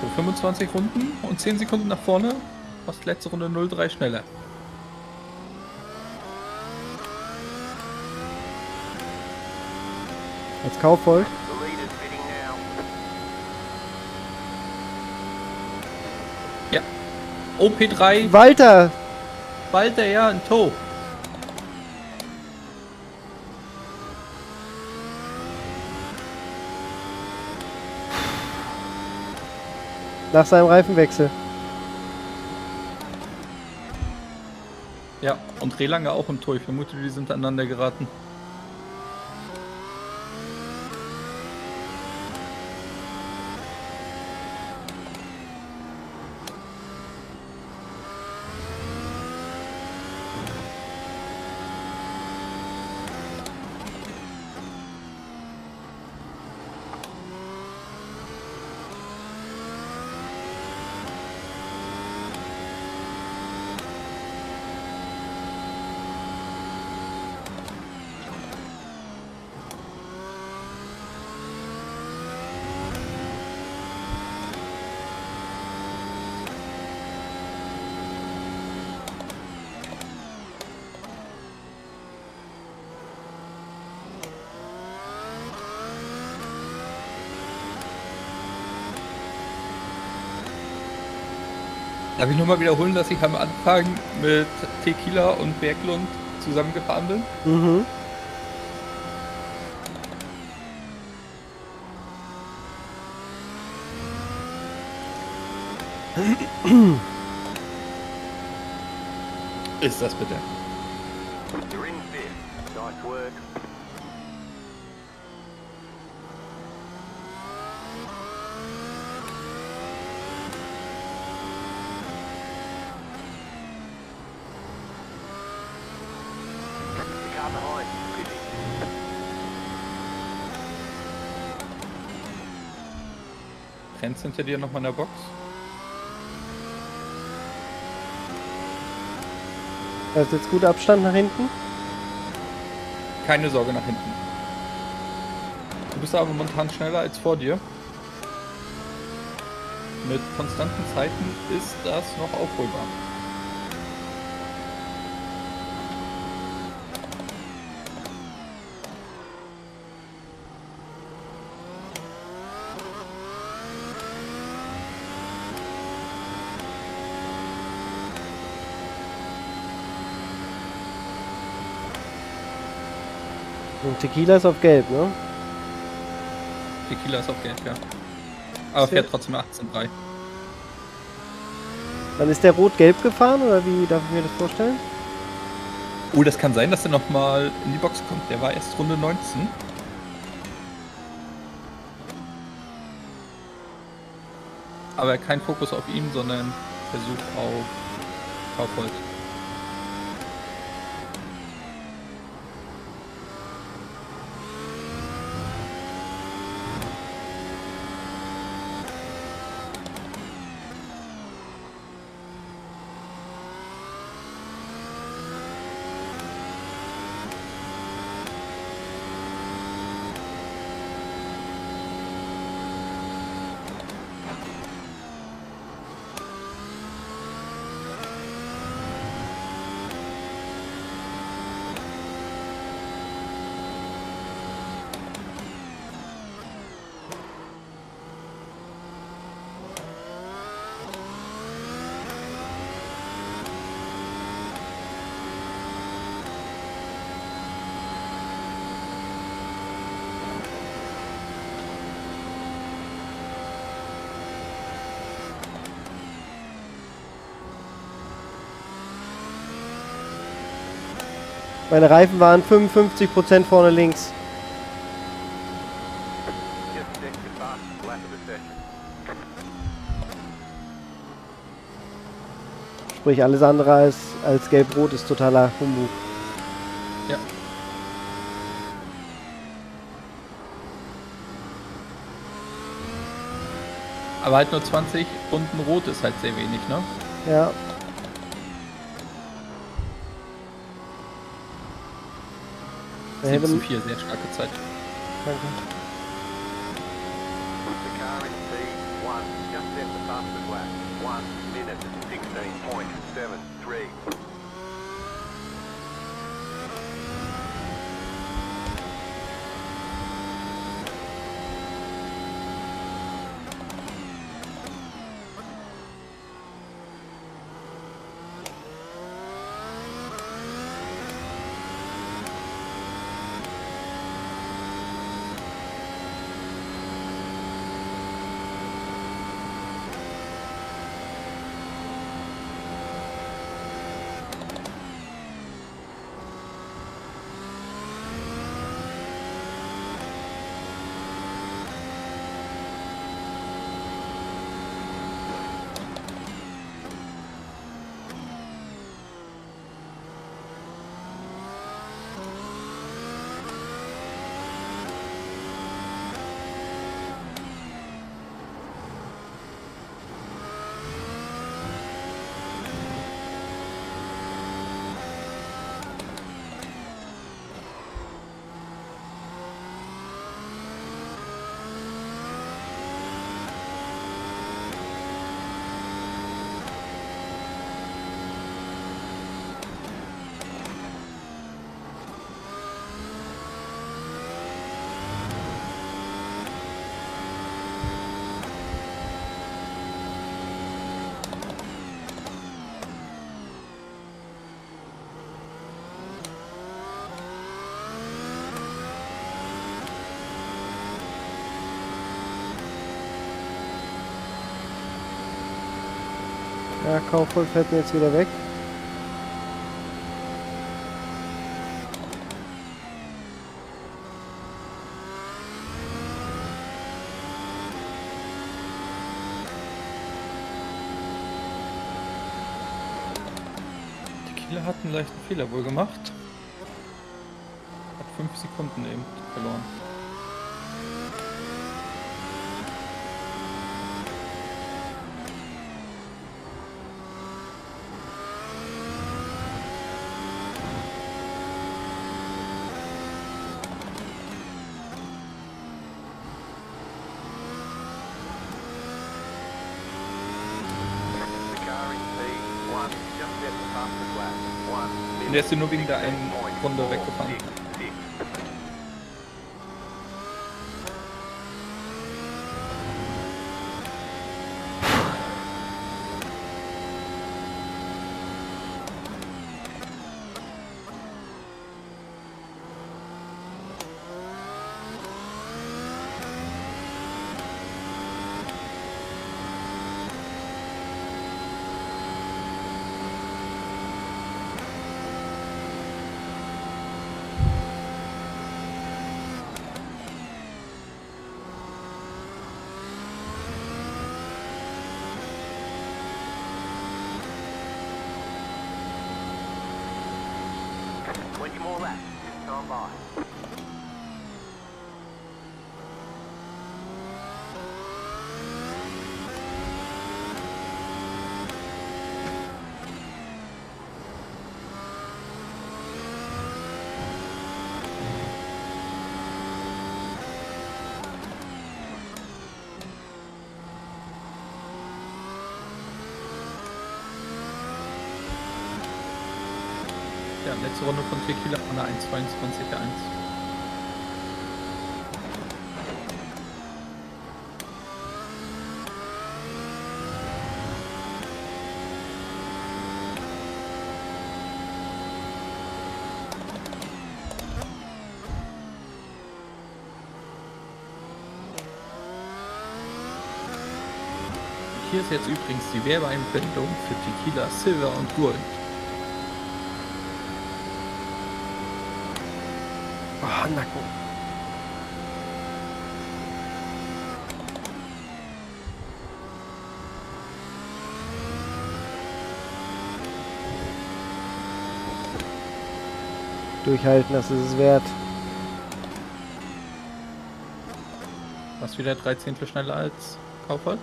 So, 25 Runden und 10 Sekunden nach vorne. Fast letzte Runde 0,3 schneller. Als now. Ja. OP3, Walter! Walter, ja, ein Tow. Nach seinem Reifenwechsel. Ja, und Relange auch im Tow. Ich vermute, die sind aneinander geraten. Darf ich nochmal wiederholen, dass ich am Anfang mit Tequila und Berglund zusammengefahren bin? Mhm. Ist das bitte? You're in fifth. Nice work. The car behind you, busy. Rennt hinter dir nochmal in der Box? Da ist jetzt gut Abstand nach hinten. Keine Sorge nach hinten. Du bist aber momentan schneller als vor dir. Mit konstanten Zeiten ist das noch aufholbar. Tequila ist auf gelb, ne? Tequila ist auf Geld, ja. Aber fährt trotzdem 18,3. Dann ist der rot-gelb gefahren oder wie darf ich mir das vorstellen? Oh, das kann sein, dass er nochmal in die Box kommt. Der war erst Runde 19. Aber kein Fokus auf ihn, sondern Versuch auf Kaufhold. Meine Reifen waren 55% vorne links. Sprich, alles andere als, als gelb-rot ist totaler Humbug. Ja. Aber halt nur 20 Runden rot ist halt sehr wenig, ne? Ja. 7 zu 4, sehr starke Zeit. Danke. One minute, 16.73. Ja, Kaufvoll fährt mir jetzt wieder weg. Die Kieler hat einen leichten Fehler wohl gemacht. Hat 5 Sekunden eben verloren. The car in P1 just set the fastest lap. 1 Und minute der ist ja nur wegen der einen Runde weggefahren. 4 Kilo von der 1,22 1. Hier ist jetzt übrigens die Werbeeinblendung für Tequila Silver und Gold. Oh, Nacken. Durchhalten, das ist es wert. Was wieder drei Zehntel schneller als Kaufhold?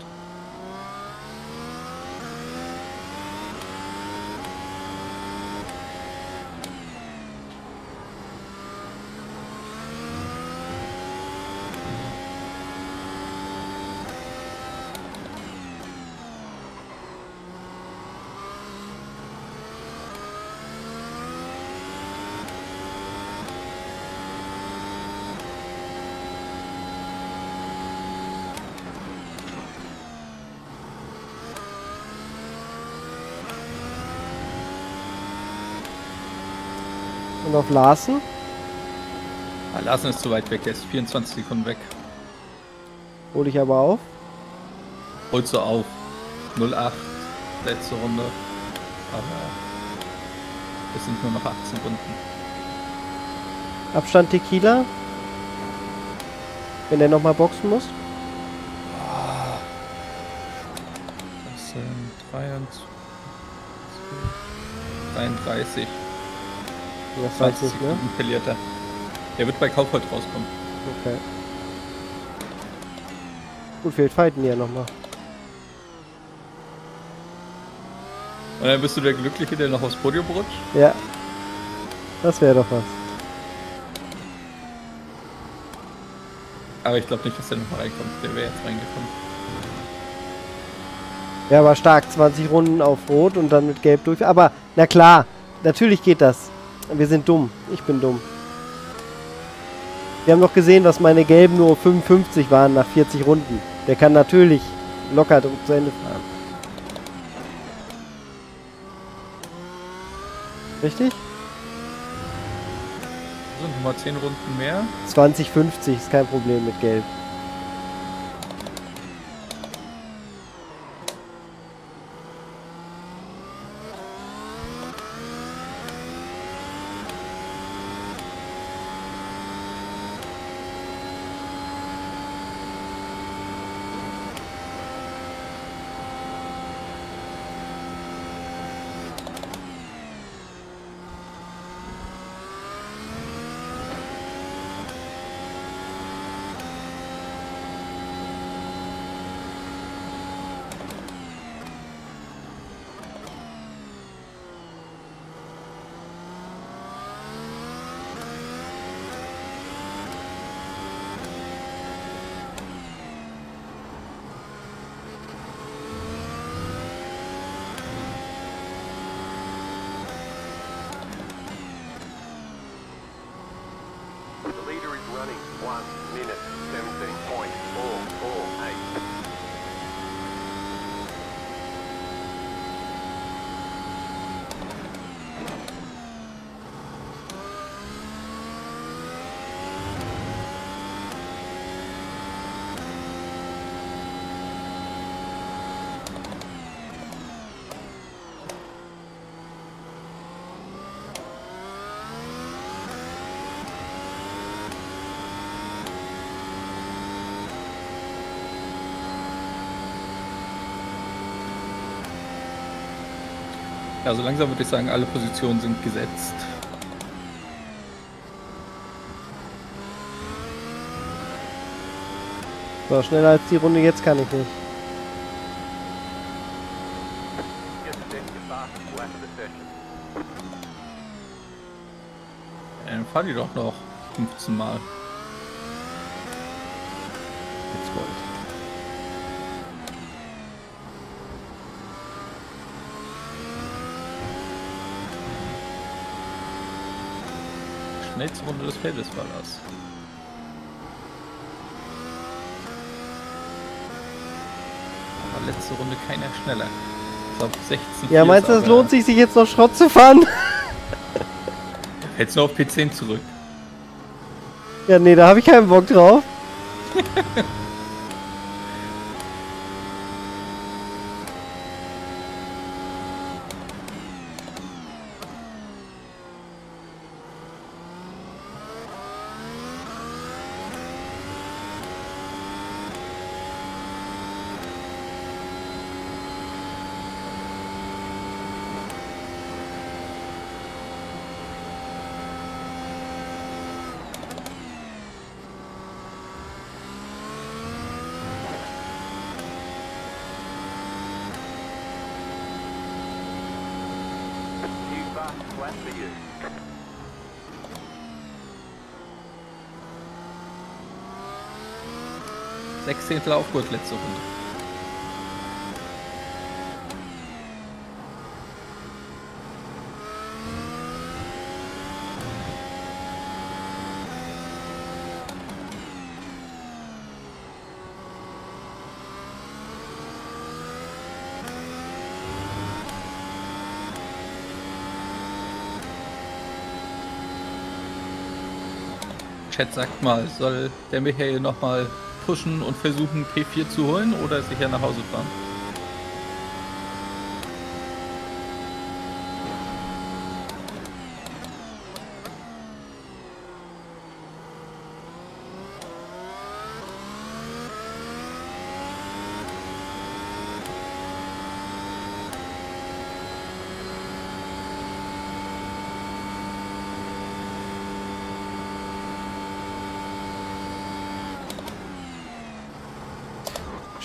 Und auf Larsen? Ah, Larsen ist zu weit weg, der ist 24 Sekunden weg. Hole ich aber auf. Holst du auf. 08, letzte Runde. Aber es sind nur noch 8 Sekunden. Abstand Tequila. Wenn der nochmal boxen muss. Das sind 23, 33. Das 20 weiß nicht, ne? Sekunden verliert er. Der wird bei Kaufhold rauskommen. Okay. Gut, vielleicht fighten ja nochmal. Und dann bist du der Glückliche, der noch aufs Podium rutscht. Ja. Das wäre doch was. Aber ich glaube nicht, dass der nochmal reinkommt. Der wäre jetzt reingekommen. Ja, aber stark. 20 Runden auf Rot und dann mit Gelb durch. Aber, na klar. Natürlich geht das. Wir sind dumm. Ich bin dumm. Wir haben doch gesehen, dass meine Gelben nur 55 waren nach 40 Runden. Der kann natürlich locker zu Ende fahren. Richtig? So, nochmal 10 Runden mehr. 2050 ist kein Problem mit Gelb. The leader is running 1 minute 17.448. Ja, so langsam würde ich sagen, alle Positionen sind gesetzt. So, schneller als die Runde jetzt kann ich nicht. Dann fahr die doch noch 15 Mal. Jetzt Gold. Schnellste Runde des Feldes war das. Aber letzte Runde keiner schneller. Glaube 16. Ja, meinst du, es lohnt sich, sich jetzt noch Schrott zu fahren? Jetzt nur auf P10 zurück. ja, nee, da habe ich keinen Bock drauf. Sechzehntel aufgeholt letzte Runde. Chat sagt mal, soll der Michael noch mal pushen und versuchen P4 zu holen oder sicher nach Hause fahren?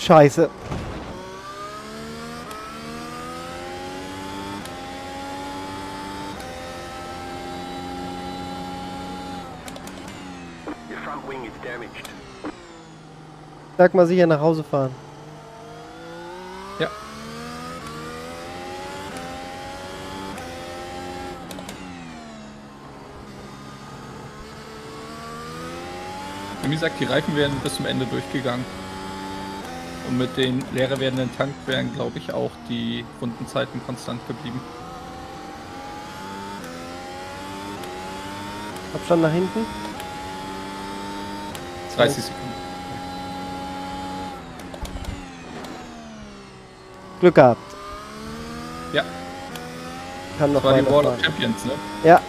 Scheiße. Your front wing is damaged. Sag mal sicher nach Hause fahren. Ja. Wie gesagt, die Reifen werden bis zum Ende durchgegangen. Und mit den leerer werdenden Tank wären, glaube ich, auch die Rundenzeiten konstant geblieben. Abstand nach hinten. 30 Sekunden. Glück gehabt. Ja, Kann noch das war die Wall of. Champions, ne? Ja,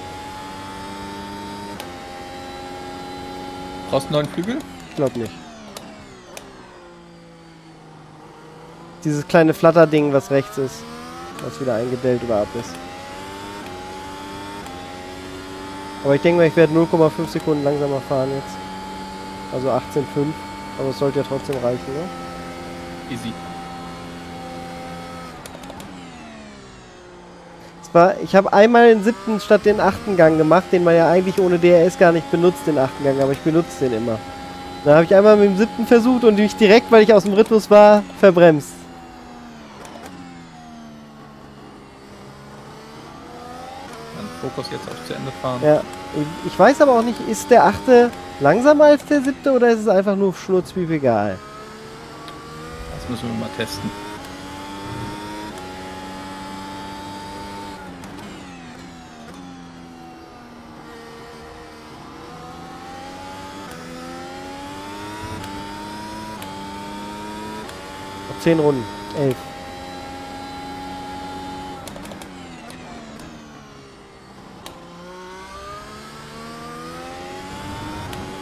Brauchst du einen neuen Flügel? ich glaube nicht. Dieses kleine Flatterding, was rechts ist. Was wieder eingedellt oder ab ist. Aber ich denke mal, ich werde 0,5 Sekunden langsamer fahren jetzt. Also 18,5. Aber es sollte ja trotzdem reichen, ne? Easy. War, ich habe einmal den siebten statt den achten Gang gemacht, den man ja eigentlich ohne DRS gar nicht benutzt, den achten Gang, aber ich benutze den immer. Dann habe ich einmal mit dem siebten versucht und mich direkt, weil ich aus dem Rhythmus war, verbremst. Dann Fokus jetzt auf zu Ende fahren. Ja, ich- weiß aber auch nicht, ist der achte langsamer als der siebte oder ist es einfach nur schnurzpiep egal? Das müssen wir mal testen. Noch 10 Runden. 11.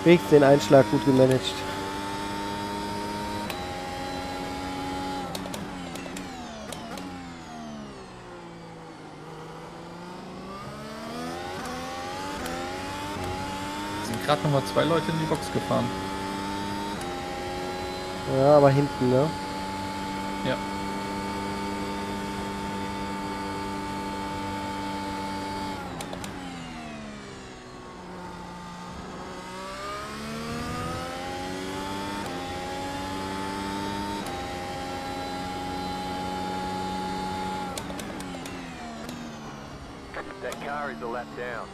Wenigstens den Einschlag gut gemanagt. sind gerade nochmal zwei Leute in die Box gefahren. Ja, aber hinten, ne? Ja. A lap down.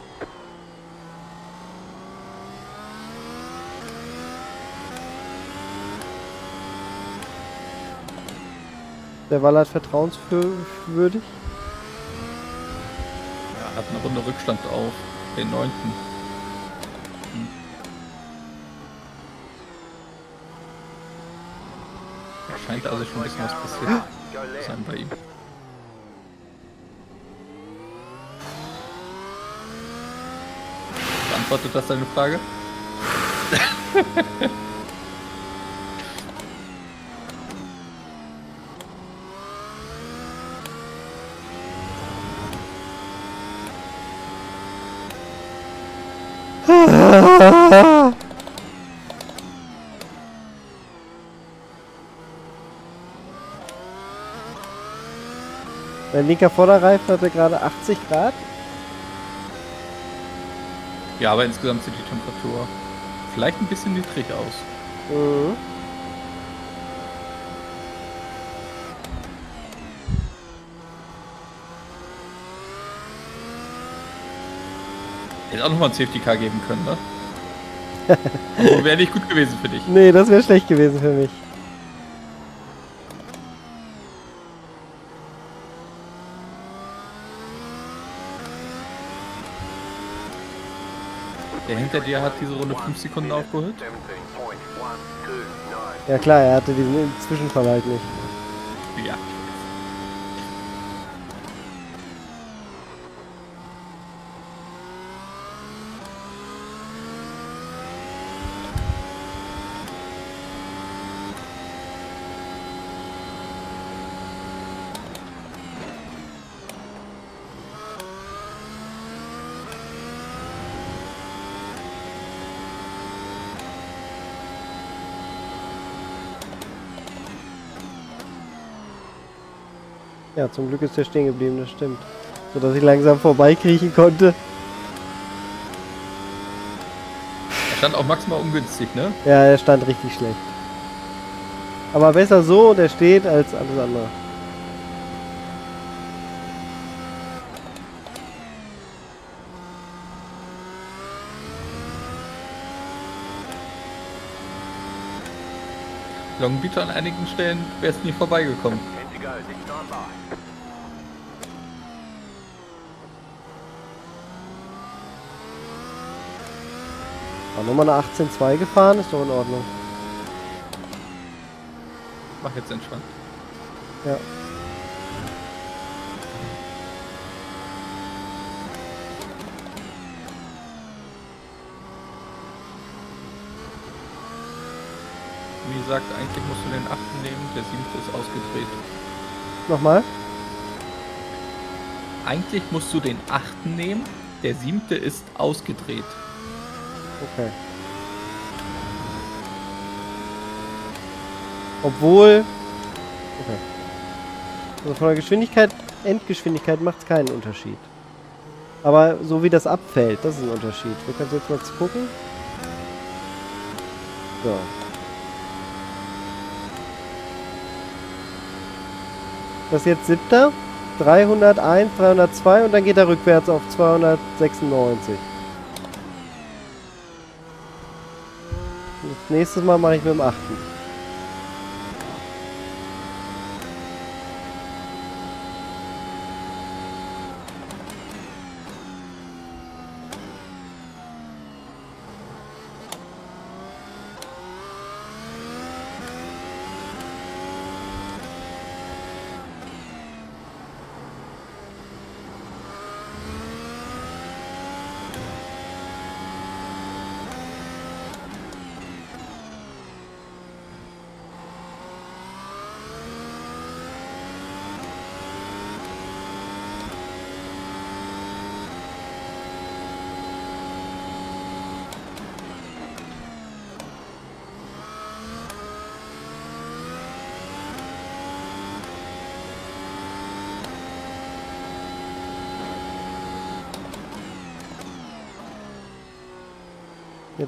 Der Wallert vertrauenswürdig. Ja, hat eine Runde Rückstand auf den neunten. Hm. Da scheint also schon ein bisschen was passiert zu sein bei ihm. Beantwortet das deine Frage? Mein linker Vorderreifen hatte gerade 80 Grad. Ja, aber insgesamt sieht die Temperatur vielleicht ein bisschen niedrig aus. Mhm. Hätte auch nochmal ein Safety Car geben können, ne? Wäre nicht gut gewesen für dich. Nee, das wäre schlecht gewesen für mich. Hinter dir hat diese Runde 5 Sekunden aufgeholt. 17.129. Ja klar, er hatte diesen Zwischenverhalt nicht. Ja. Ja, zum Glück ist der stehen geblieben, das stimmt. So dass ich langsam vorbeikriechen konnte. Er stand auch maximal ungünstig, ne? Ja, er stand richtig schlecht. Aber besser so und er steht als alles andere. Long Beach an einigen Stellen wäre es nie vorbeigekommen. 10 to go, six time by. War nochmal eine 18.2 gefahren, ist doch in Ordnung. Mach jetzt entspannt. Ja. Wie gesagt, eigentlich musst du den achten nehmen, der siebte ist ausgedreht. Nochmal? Eigentlich musst du den achten nehmen, der siebte ist ausgedreht. Okay. Obwohl. Okay. Also von der Geschwindigkeit, Endgeschwindigkeit macht es keinen Unterschied. Aber so wie das abfällt, das ist ein Unterschied. Wir können jetzt mal gucken. So. Das ist jetzt siebter. 301, 302 und dann geht er rückwärts auf 296. Das nächste Mal mache ich mit dem achten.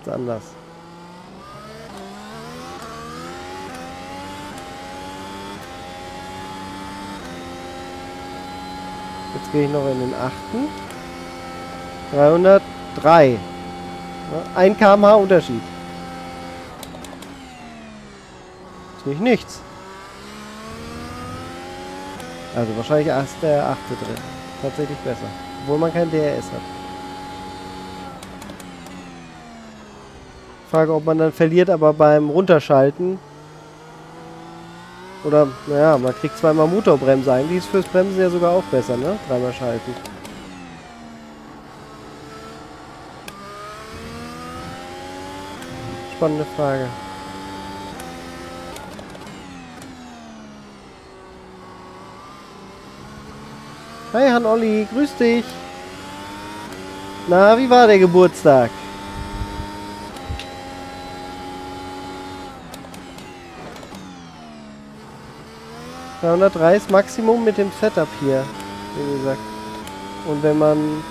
Jetzt anders. Jetzt gehe ich noch in den achten. 303. Ja, Ein kmh Unterschied. Ist nicht nichts. Also wahrscheinlich erst der achte drin. Tatsächlich besser. Obwohl man kein DRS hat. Frage, ob man dann verliert, aber beim Runterschalten. Oder, naja, man kriegt zweimal Motorbremse. Eigentlich ist fürs Bremsen ja sogar auch besser, ne? Dreimal schalten. Spannende Frage. Hi, Han Olli, grüß dich. Na, wie war der Geburtstag? ...303 ist Maximum mit dem Setup hier, wie gesagt. Und wenn man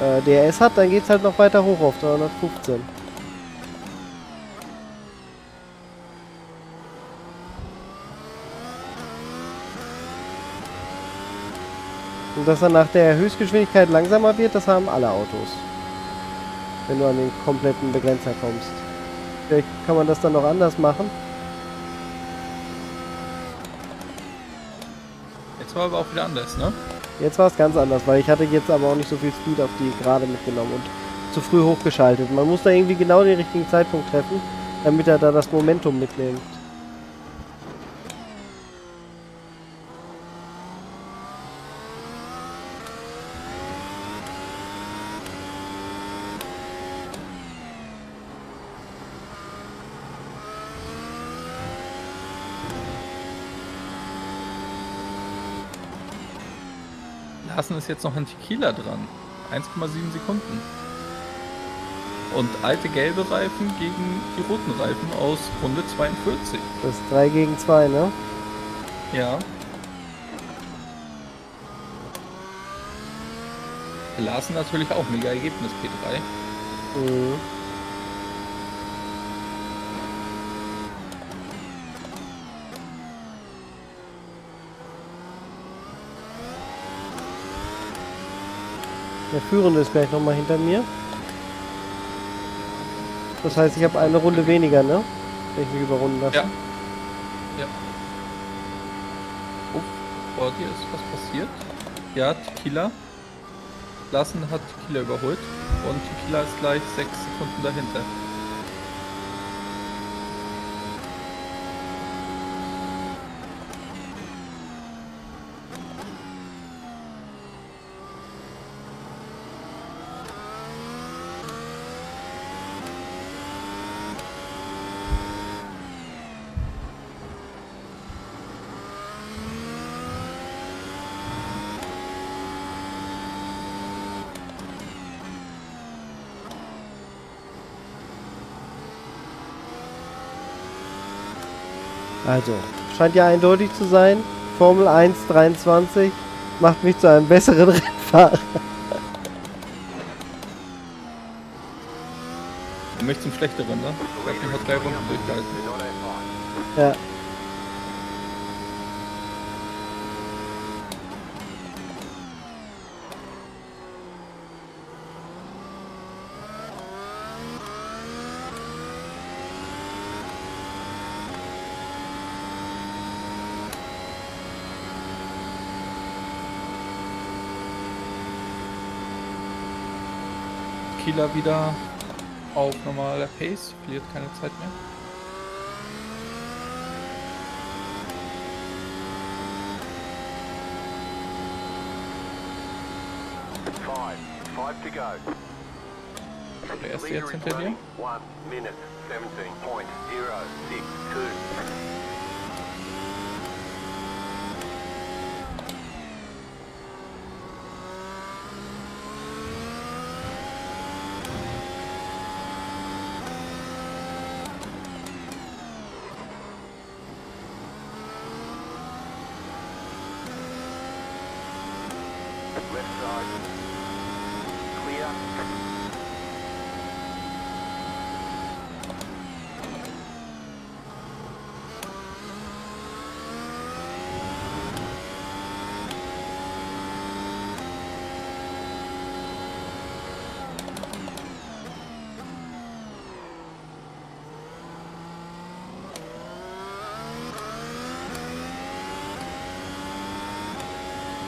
äh, DRS hat, dann geht's halt noch weiter hoch auf 315. Und dass er nach der Höchstgeschwindigkeit langsamer wird, das haben alle Autos. Wenn du an den kompletten Begrenzer kommst. Vielleicht kann man das dann noch anders machen. Jetzt war aber auch wieder anders, ne? Jetzt war es ganz anders, weil ich hatte jetzt aber auch nicht so viel Speed auf die Gerade mitgenommen. Und zu früh hochgeschaltet. Man muss da irgendwie genau den richtigen Zeitpunkt treffen, damit er da das Momentum mitnimmt. Larsen ist jetzt noch ein Tequila dran. 1,7 Sekunden. Und alte gelbe Reifen gegen die roten Reifen aus Runde 42. Das ist 3 gegen 2, ne? Ja. Larsen natürlich auch mega Ergebnis P3. Mhm. Der Führende ist gleich nochmal hinter mir. Das heißt, ich habe eine Runde weniger, ne? Wenn ich mich überrunden lasse. Ja. Ja. Oh, vor dir ist was passiert. Ja, Tequila. Larsen hat Tequila überholt. Und Tequila ist gleich 6 Sekunden dahinter. Also, scheint ja eindeutig zu sein. Formel 1 23 macht mich zu einem besseren Rennfahrer. Mich zum Schlechteren, ne? Ich hab drei Runden durchgehalten. Ja. Tequila wieder auf normaler Pace, verliert keine Zeit mehr. Five. Five to go. Ist Leader jetzt hinter dir? running One minute, 17.062.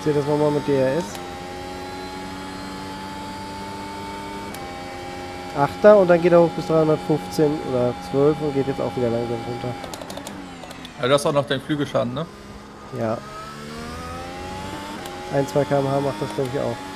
Ich sehe das nochmal mit DRS. Achter und dann geht er hoch bis 315 oder 12 und geht jetzt auch wieder langsam runter. Ja, du hast auch noch deinen Flügelschaden, ne? Ja. 1, 2 km/h macht das glaube ich auch.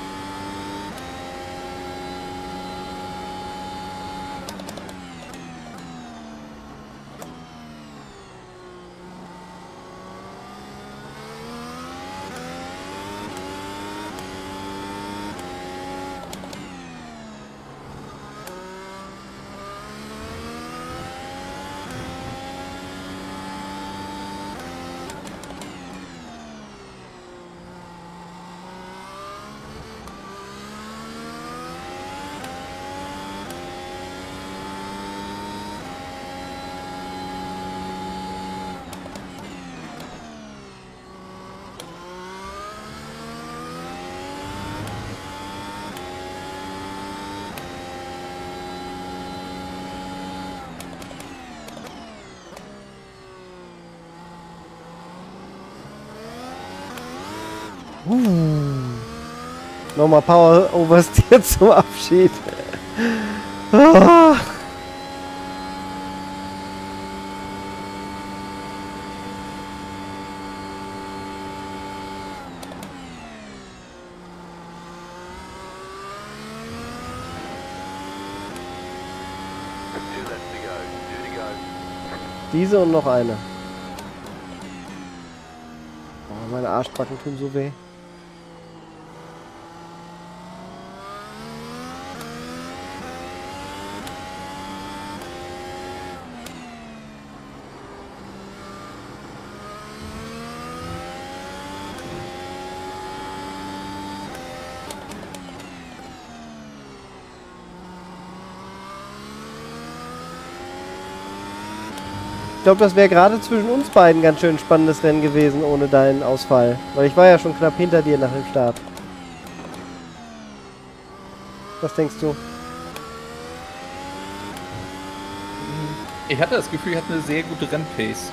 Nochmal Power Oversteer zum Abschied. Ah. Diese und noch eine. Oh, meine Arschbacken tun so weh. Ich glaube, das wäre gerade zwischen uns beiden ganz schön spannendes Rennen gewesen ohne deinen Ausfall. Weil ich war ja schon knapp hinter dir nach dem Start. Was denkst du? Ich hatte das Gefühl, ich hatte eine sehr gute Rennpace.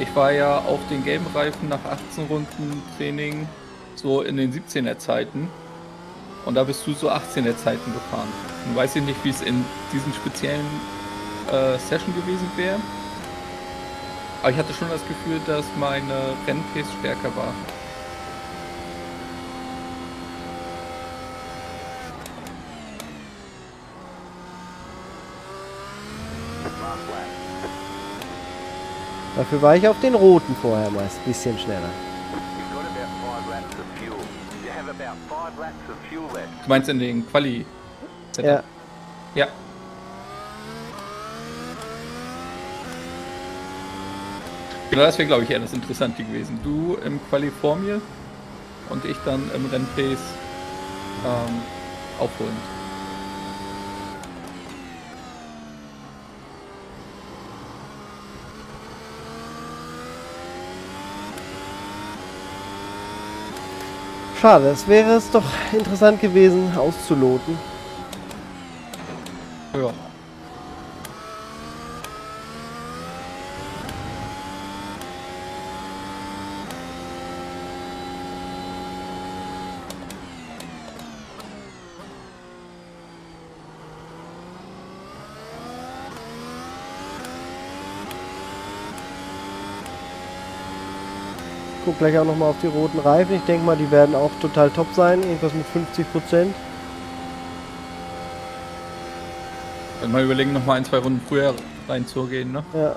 Ich war ja auf den gelben Reifen nach 18 Runden Training so in den 17er Zeiten. Und da bist du so 18er Zeiten gefahren. Nun weiß ich nicht, wie es in diesen speziellen äh, Session gewesen wäre. Aber ich hatte schon das Gefühl, dass meine Rennpace stärker war. Dafür war ich auf den roten vorher meist ein bisschen schneller. Du meinst in den Quali? Ja. Ja. Genau, das wäre, glaube ich, eher das Interessante gewesen. Du im Quali vor mir und ich dann im Rennpace ähm, aufholend. Schade, es wäre es doch interessant gewesen auszuloten. Ja. Guck gleich auch nochmal auf die roten Reifen. Ich denke mal, die werden auch total top sein. Irgendwas mit 50 Prozent. Wenn mal überlegen, noch mal ein, zwei Runden früher reinzugehen, ne? Ja.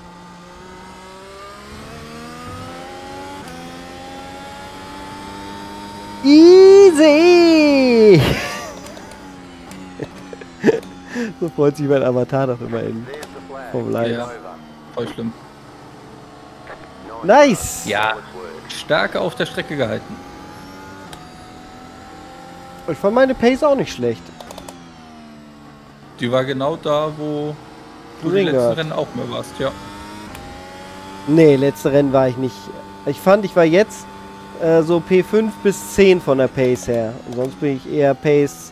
Easy! so freut sich mein Avatar doch immer in. Formel 1. Ja. Voll schlimm. Nice! Ja. Starke auf der Strecke gehalten. Ich fand meine Pace auch nicht schlecht. Die war genau da, wo du die letzten Rennen auch mehr warst, ja. Nee, letzte Rennen war ich nicht. Ich fand, ich war jetzt äh, so P5 bis 10 von der Pace her. Und sonst bin ich eher Pace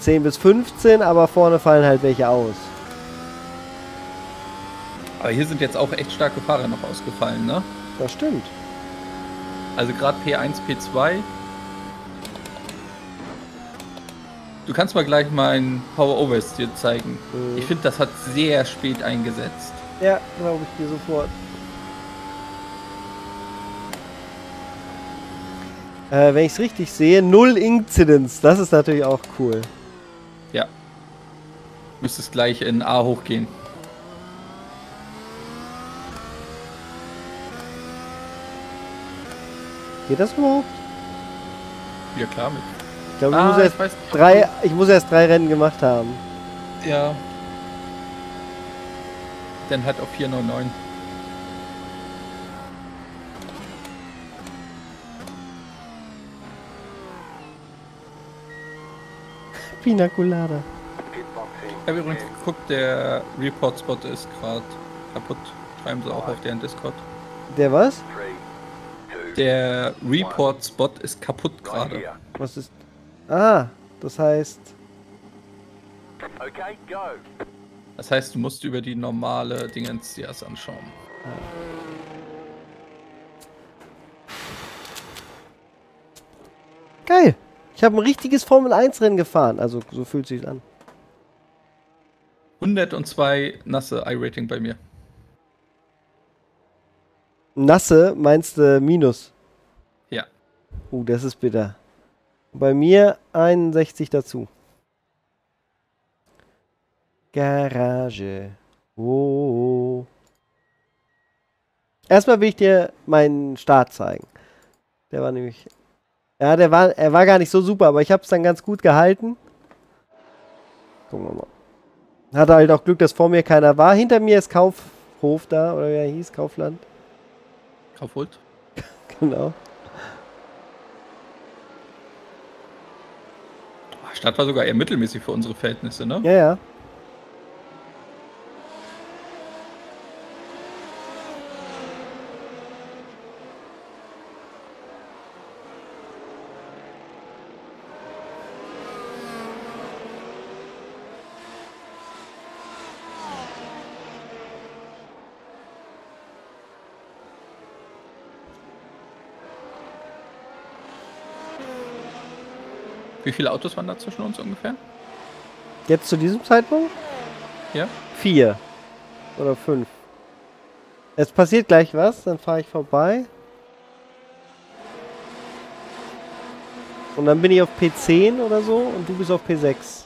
10 bis 15, aber vorne fallen halt welche aus. Aber hier sind jetzt auch echt starke Fahrer noch ausgefallen, ne? Das stimmt. Also gerade P1, P2. Du kannst mal gleich mein Power Overs dir zeigen. Mhm. Ich finde, das hat sehr spät eingesetzt. Ja, glaube ich dir sofort. Äh, wenn ich es richtig sehe, null Incidents. Das ist natürlich auch cool. Ja. Müsstest gleich in A hochgehen. Geht das überhaupt? Ja klar mit. Ich glaube, ich, Ah, muss ich erst weiß nicht, ob drei, ich muss erst drei Rennen gemacht haben. Ja. Dann halt auf 499. Pina Colada. Ich habe übrigens geguckt, der Report-Spot ist gerade kaputt. Schreiben sie auch auf deren Discord. Der was? Der Report-Spot ist kaputt gerade. Was ist. Ah, das heißt. Okay, go. Das heißt, du musst über die normale Dingens dir das anschauen. Geil. Ich habe ein richtiges Formel 1 Rennen gefahren. Also so fühlt sich an. 102 nasse I-Rating bei mir. Nasse meinst du Minus? Ja. Uh, das ist bitter. Bei mir 61 dazu. Garage. Oh. Erstmal will ich dir meinen Start zeigen. Der war nämlich. Ja, der war, er war gar nicht so super, aber ich habe es dann ganz gut gehalten. Gucken wir mal. Hatte halt auch Glück, dass vor mir keiner war. Hinter mir ist Kaufhof da, oder wie er hieß, Kaufland. Kaufholt. Genau. Stadt war sogar eher mittelmäßig für unsere Verhältnisse, ne? Ja, ja. Wie viele Autos waren da zwischen uns ungefähr? Jetzt zu diesem Zeitpunkt? Ja. Vier. Oder fünf. Es passiert gleich was, dann fahre ich vorbei. Und dann bin ich auf P10 oder so und du bist auf P6.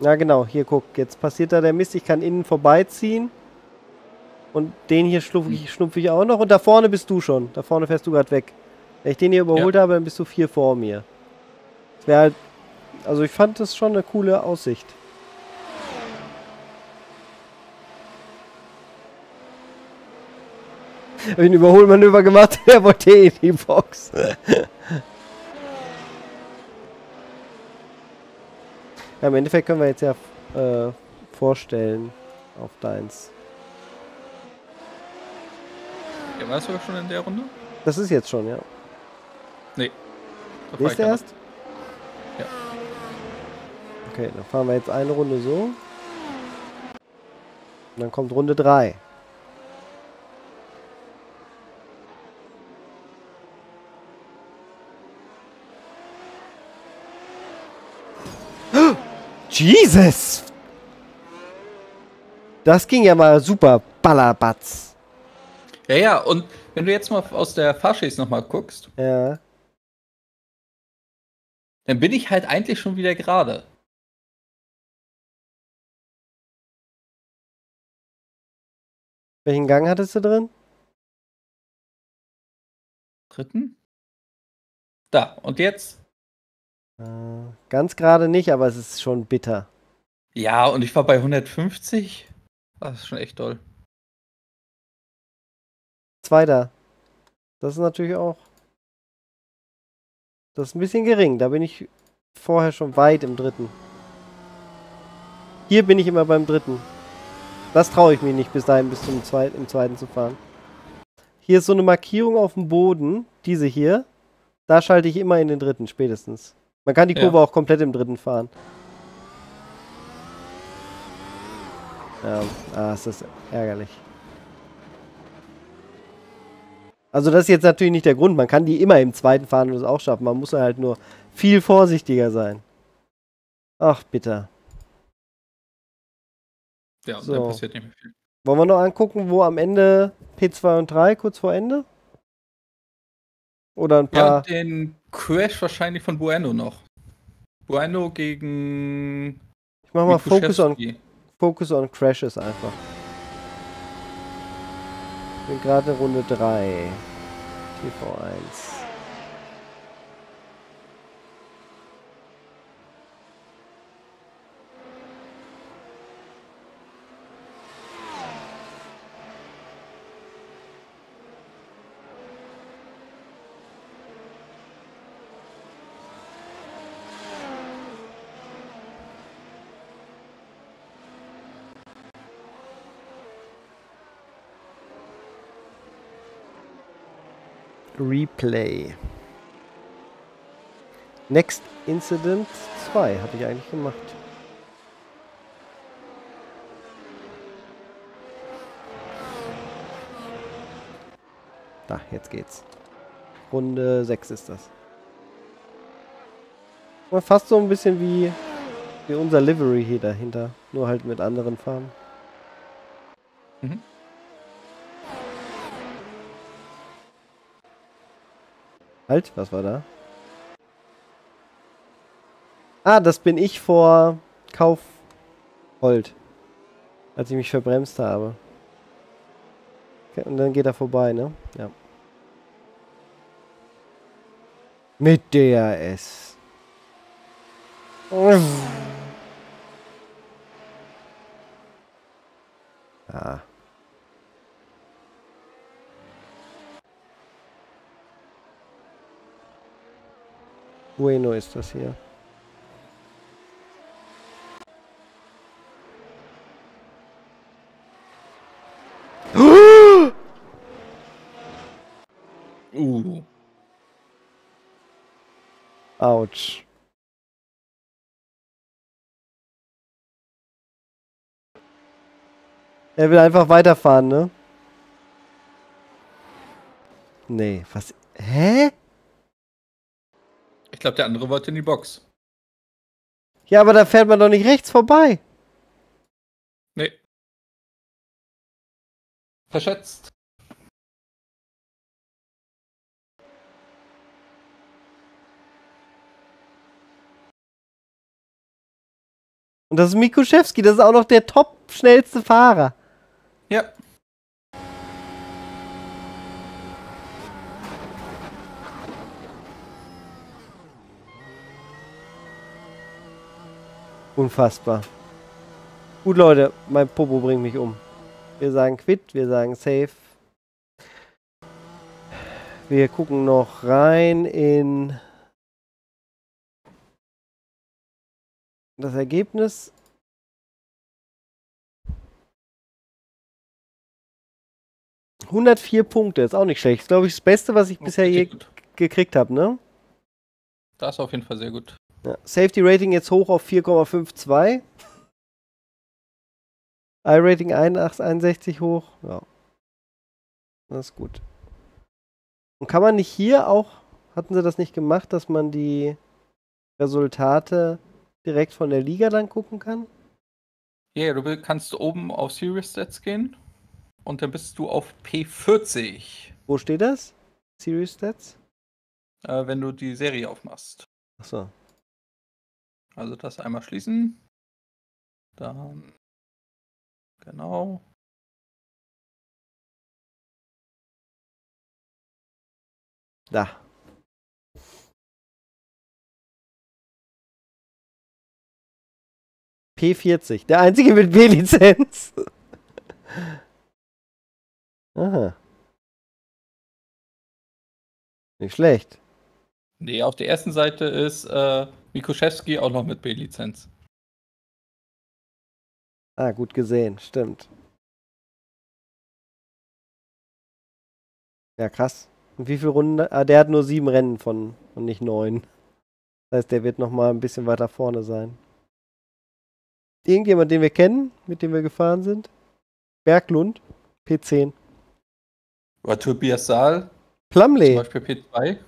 Ja genau, hier guck, jetzt passiert da der Mist, ich kann innen vorbeiziehen. Und den hier schlupfe ich, schnupfe ich auch noch und da vorne bist du schon. Da vorne fährst du gerade weg. Wenn ich den hier überholt habe, dann bist du vier vor mir. Das wäre halt. Also ich fand das schon eine coole Aussicht. Ich ein Überholmanöver gemacht, er wollte eh in die Box. ja, im Endeffekt können wir jetzt ja äh, vorstellen auf deins. Ja, warst du schon in der Runde? Das ist jetzt schon, ja. Nee. Nächste erst? Ja. Okay, dann fahren wir jetzt eine Runde so. Und dann kommt Runde 3. Jesus! Das ging ja mal super ballerbatz. Ja, ja, und wenn du jetzt mal aus der Fahrschäse nochmal guckst, Ja. Dann bin ich halt eigentlich schon wieder gerade. Welchen Gang hattest du drin? Dritten? Da, und jetzt? Äh, ganz gerade nicht, aber es ist schon bitter. Ja, und ich war bei 150. Ah, Das ist schon echt toll. Zweiter. Das ist natürlich auch. Das ist ein bisschen gering. Da bin ich vorher schon weit im dritten. Hier bin ich immer beim dritten. Das traue ich mir nicht, bis dahin bis zum zweiten, im zweiten zu fahren. Hier ist so eine Markierung auf dem Boden. Diese hier. Da schalte ich immer in den dritten, spätestens. Man kann die Ja. Kurve auch komplett im dritten fahren. Ja, ah, ist das ärgerlich. Also das ist jetzt natürlich nicht der Grund. Man kann die immer im zweiten fahren und es auch schaffen. Man muss halt nur viel vorsichtiger sein. Ach, bitter. Ja, So. da passiert nicht mehr viel. Wollen wir noch angucken, wo am Ende P2 und 3 kurz vor Ende? Oder ein Ja, paar... und den Crash wahrscheinlich von Bueno noch. Bueno gegen. ich mach mal Focus on. Focus on Crashes einfach. Bin gerade Runde 3. TV1. Replay. Next Incident 2 hatte ich eigentlich gemacht. Da, jetzt geht's. Runde 6 ist das. Fast so ein bisschen wie, wie unser Livery hier dahinter. Nur halt mit anderen Farben. Mhm. Halt, was war da? Ah, das bin ich vor Kaufhold. Als ich mich verbremst habe. Okay, und dann geht er vorbei, ne? Ja. Mit DRS. Ah. Bueno ist das hier. Uh. Autsch. Er will einfach weiterfahren, ne? Nee, was? Hä? Ich glaube, der andere wollte in die Box. Ja, aber da fährt man doch nicht rechts vorbei. Nee. Verschätzt. Und das ist Mikuszewski, das ist auch noch der top schnellste Fahrer. Ja. Unfassbar. Gut, Leute, mein Popo bringt mich um. Wir sagen Quit, wir sagen Safe. Wir gucken noch rein in das Ergebnis. ...104 Punkte, ist auch nicht schlecht. Ist, glaube ich, das Beste, was ich bisher je gut. gekriegt habe, ne? Das ist auf jeden Fall sehr gut. Ja. Safety Rating jetzt hoch auf 4,52. I-Rating 61 hoch. Ja. Das ist gut. Und kann man nicht hier auch, hatten sie das nicht gemacht, dass man die Resultate direkt von der Liga dann gucken kann? Ja, du will- kannst oben auf Serious Stats gehen und dann bist du auf P40, Wo steht das? Series Stats? äh, wenn du die Serie aufmachst. Achso. Also das einmal schließen. Dann. Genau. Da. P40. Der einzige mit B-Lizenz. Aha. Nicht schlecht. Nee, auf der ersten Seite ist äh, Mikuszewski auch noch mit B-Lizenz. Ah, gut gesehen. Stimmt. Ja, krass. Und wie viele Runden? Ah, der hat nur sieben Rennen von und nicht neun. Das heißt, der wird noch mal ein bisschen weiter vorne sein. Irgendjemand, den wir kennen, mit dem wir gefahren sind? Berglund, P10. Oder Tobias Saal, zum Plumley. Beispiel P2.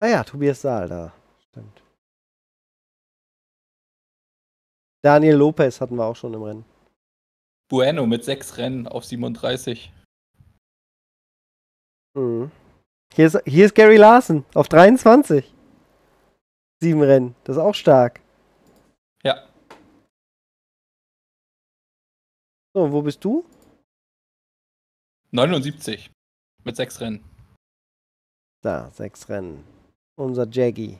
Ah ja, Tobias Saal da. Stimmt. Daniel Lopez hatten wir auch schon im Rennen. Bueno mit sechs Rennen auf 37. Mhm. Hier, ist, hier ist Gary Larson auf 23. Sieben Rennen. Das ist auch stark. Ja, So, wo bist du? 79 mit sechs Rennen. Da, sechs Rennen. Unser Jaggy.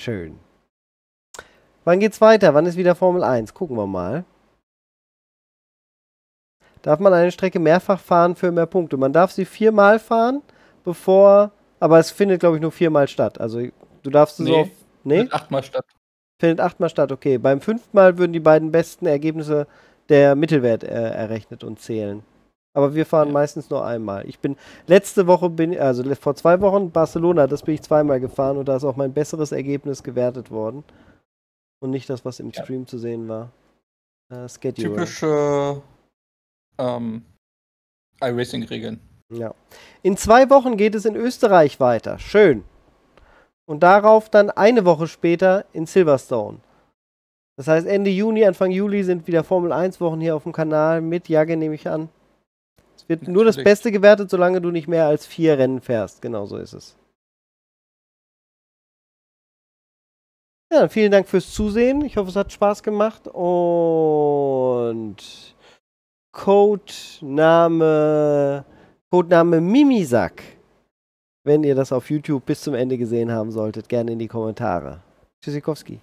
Schön. Wann geht's weiter? Wann ist wieder Formel 1? Gucken wir mal. Darf man eine Strecke mehrfach fahren für mehr Punkte? Man darf sie viermal fahren, bevor. Aber es findet, glaube ich, nur viermal statt. Also, du darfst sie so Nee. auf. Nee? Mit achtmal statt. Findet achtmal statt, okay. Beim fünftmal würden die beiden besten Ergebnisse der Mittelwert äh, errechnet und zählen. Aber wir fahren Ja. meistens nur einmal. Ich bin letzte Woche bin also vor zwei Wochen Barcelona, das bin ich zweimal gefahren und da ist auch mein besseres Ergebnis gewertet worden. Und nicht das, was im Ja. Stream zu sehen war. Äh, Schedule. Typische ähm, iRacing-Regeln. Ja. In zwei Wochen geht es in Österreich weiter. Schön. Und darauf dann eine Woche später in Silverstone. Das heißt, Ende Juni, Anfang Juli sind wieder Formel 1 Wochen hier auf dem Kanal mit Jagge, nehme ich an. Wird nur das. Beste gewertet, solange du nicht mehr als vier Rennen fährst. Genau so ist es. Ja, vielen Dank fürs Zusehen. Ich hoffe, es hat Spaß gemacht. Und Codename, Codename Mimisak. Wenn ihr das auf YouTube bis zum Ende gesehen haben solltet, gerne in die Kommentare. Tschüssikowski.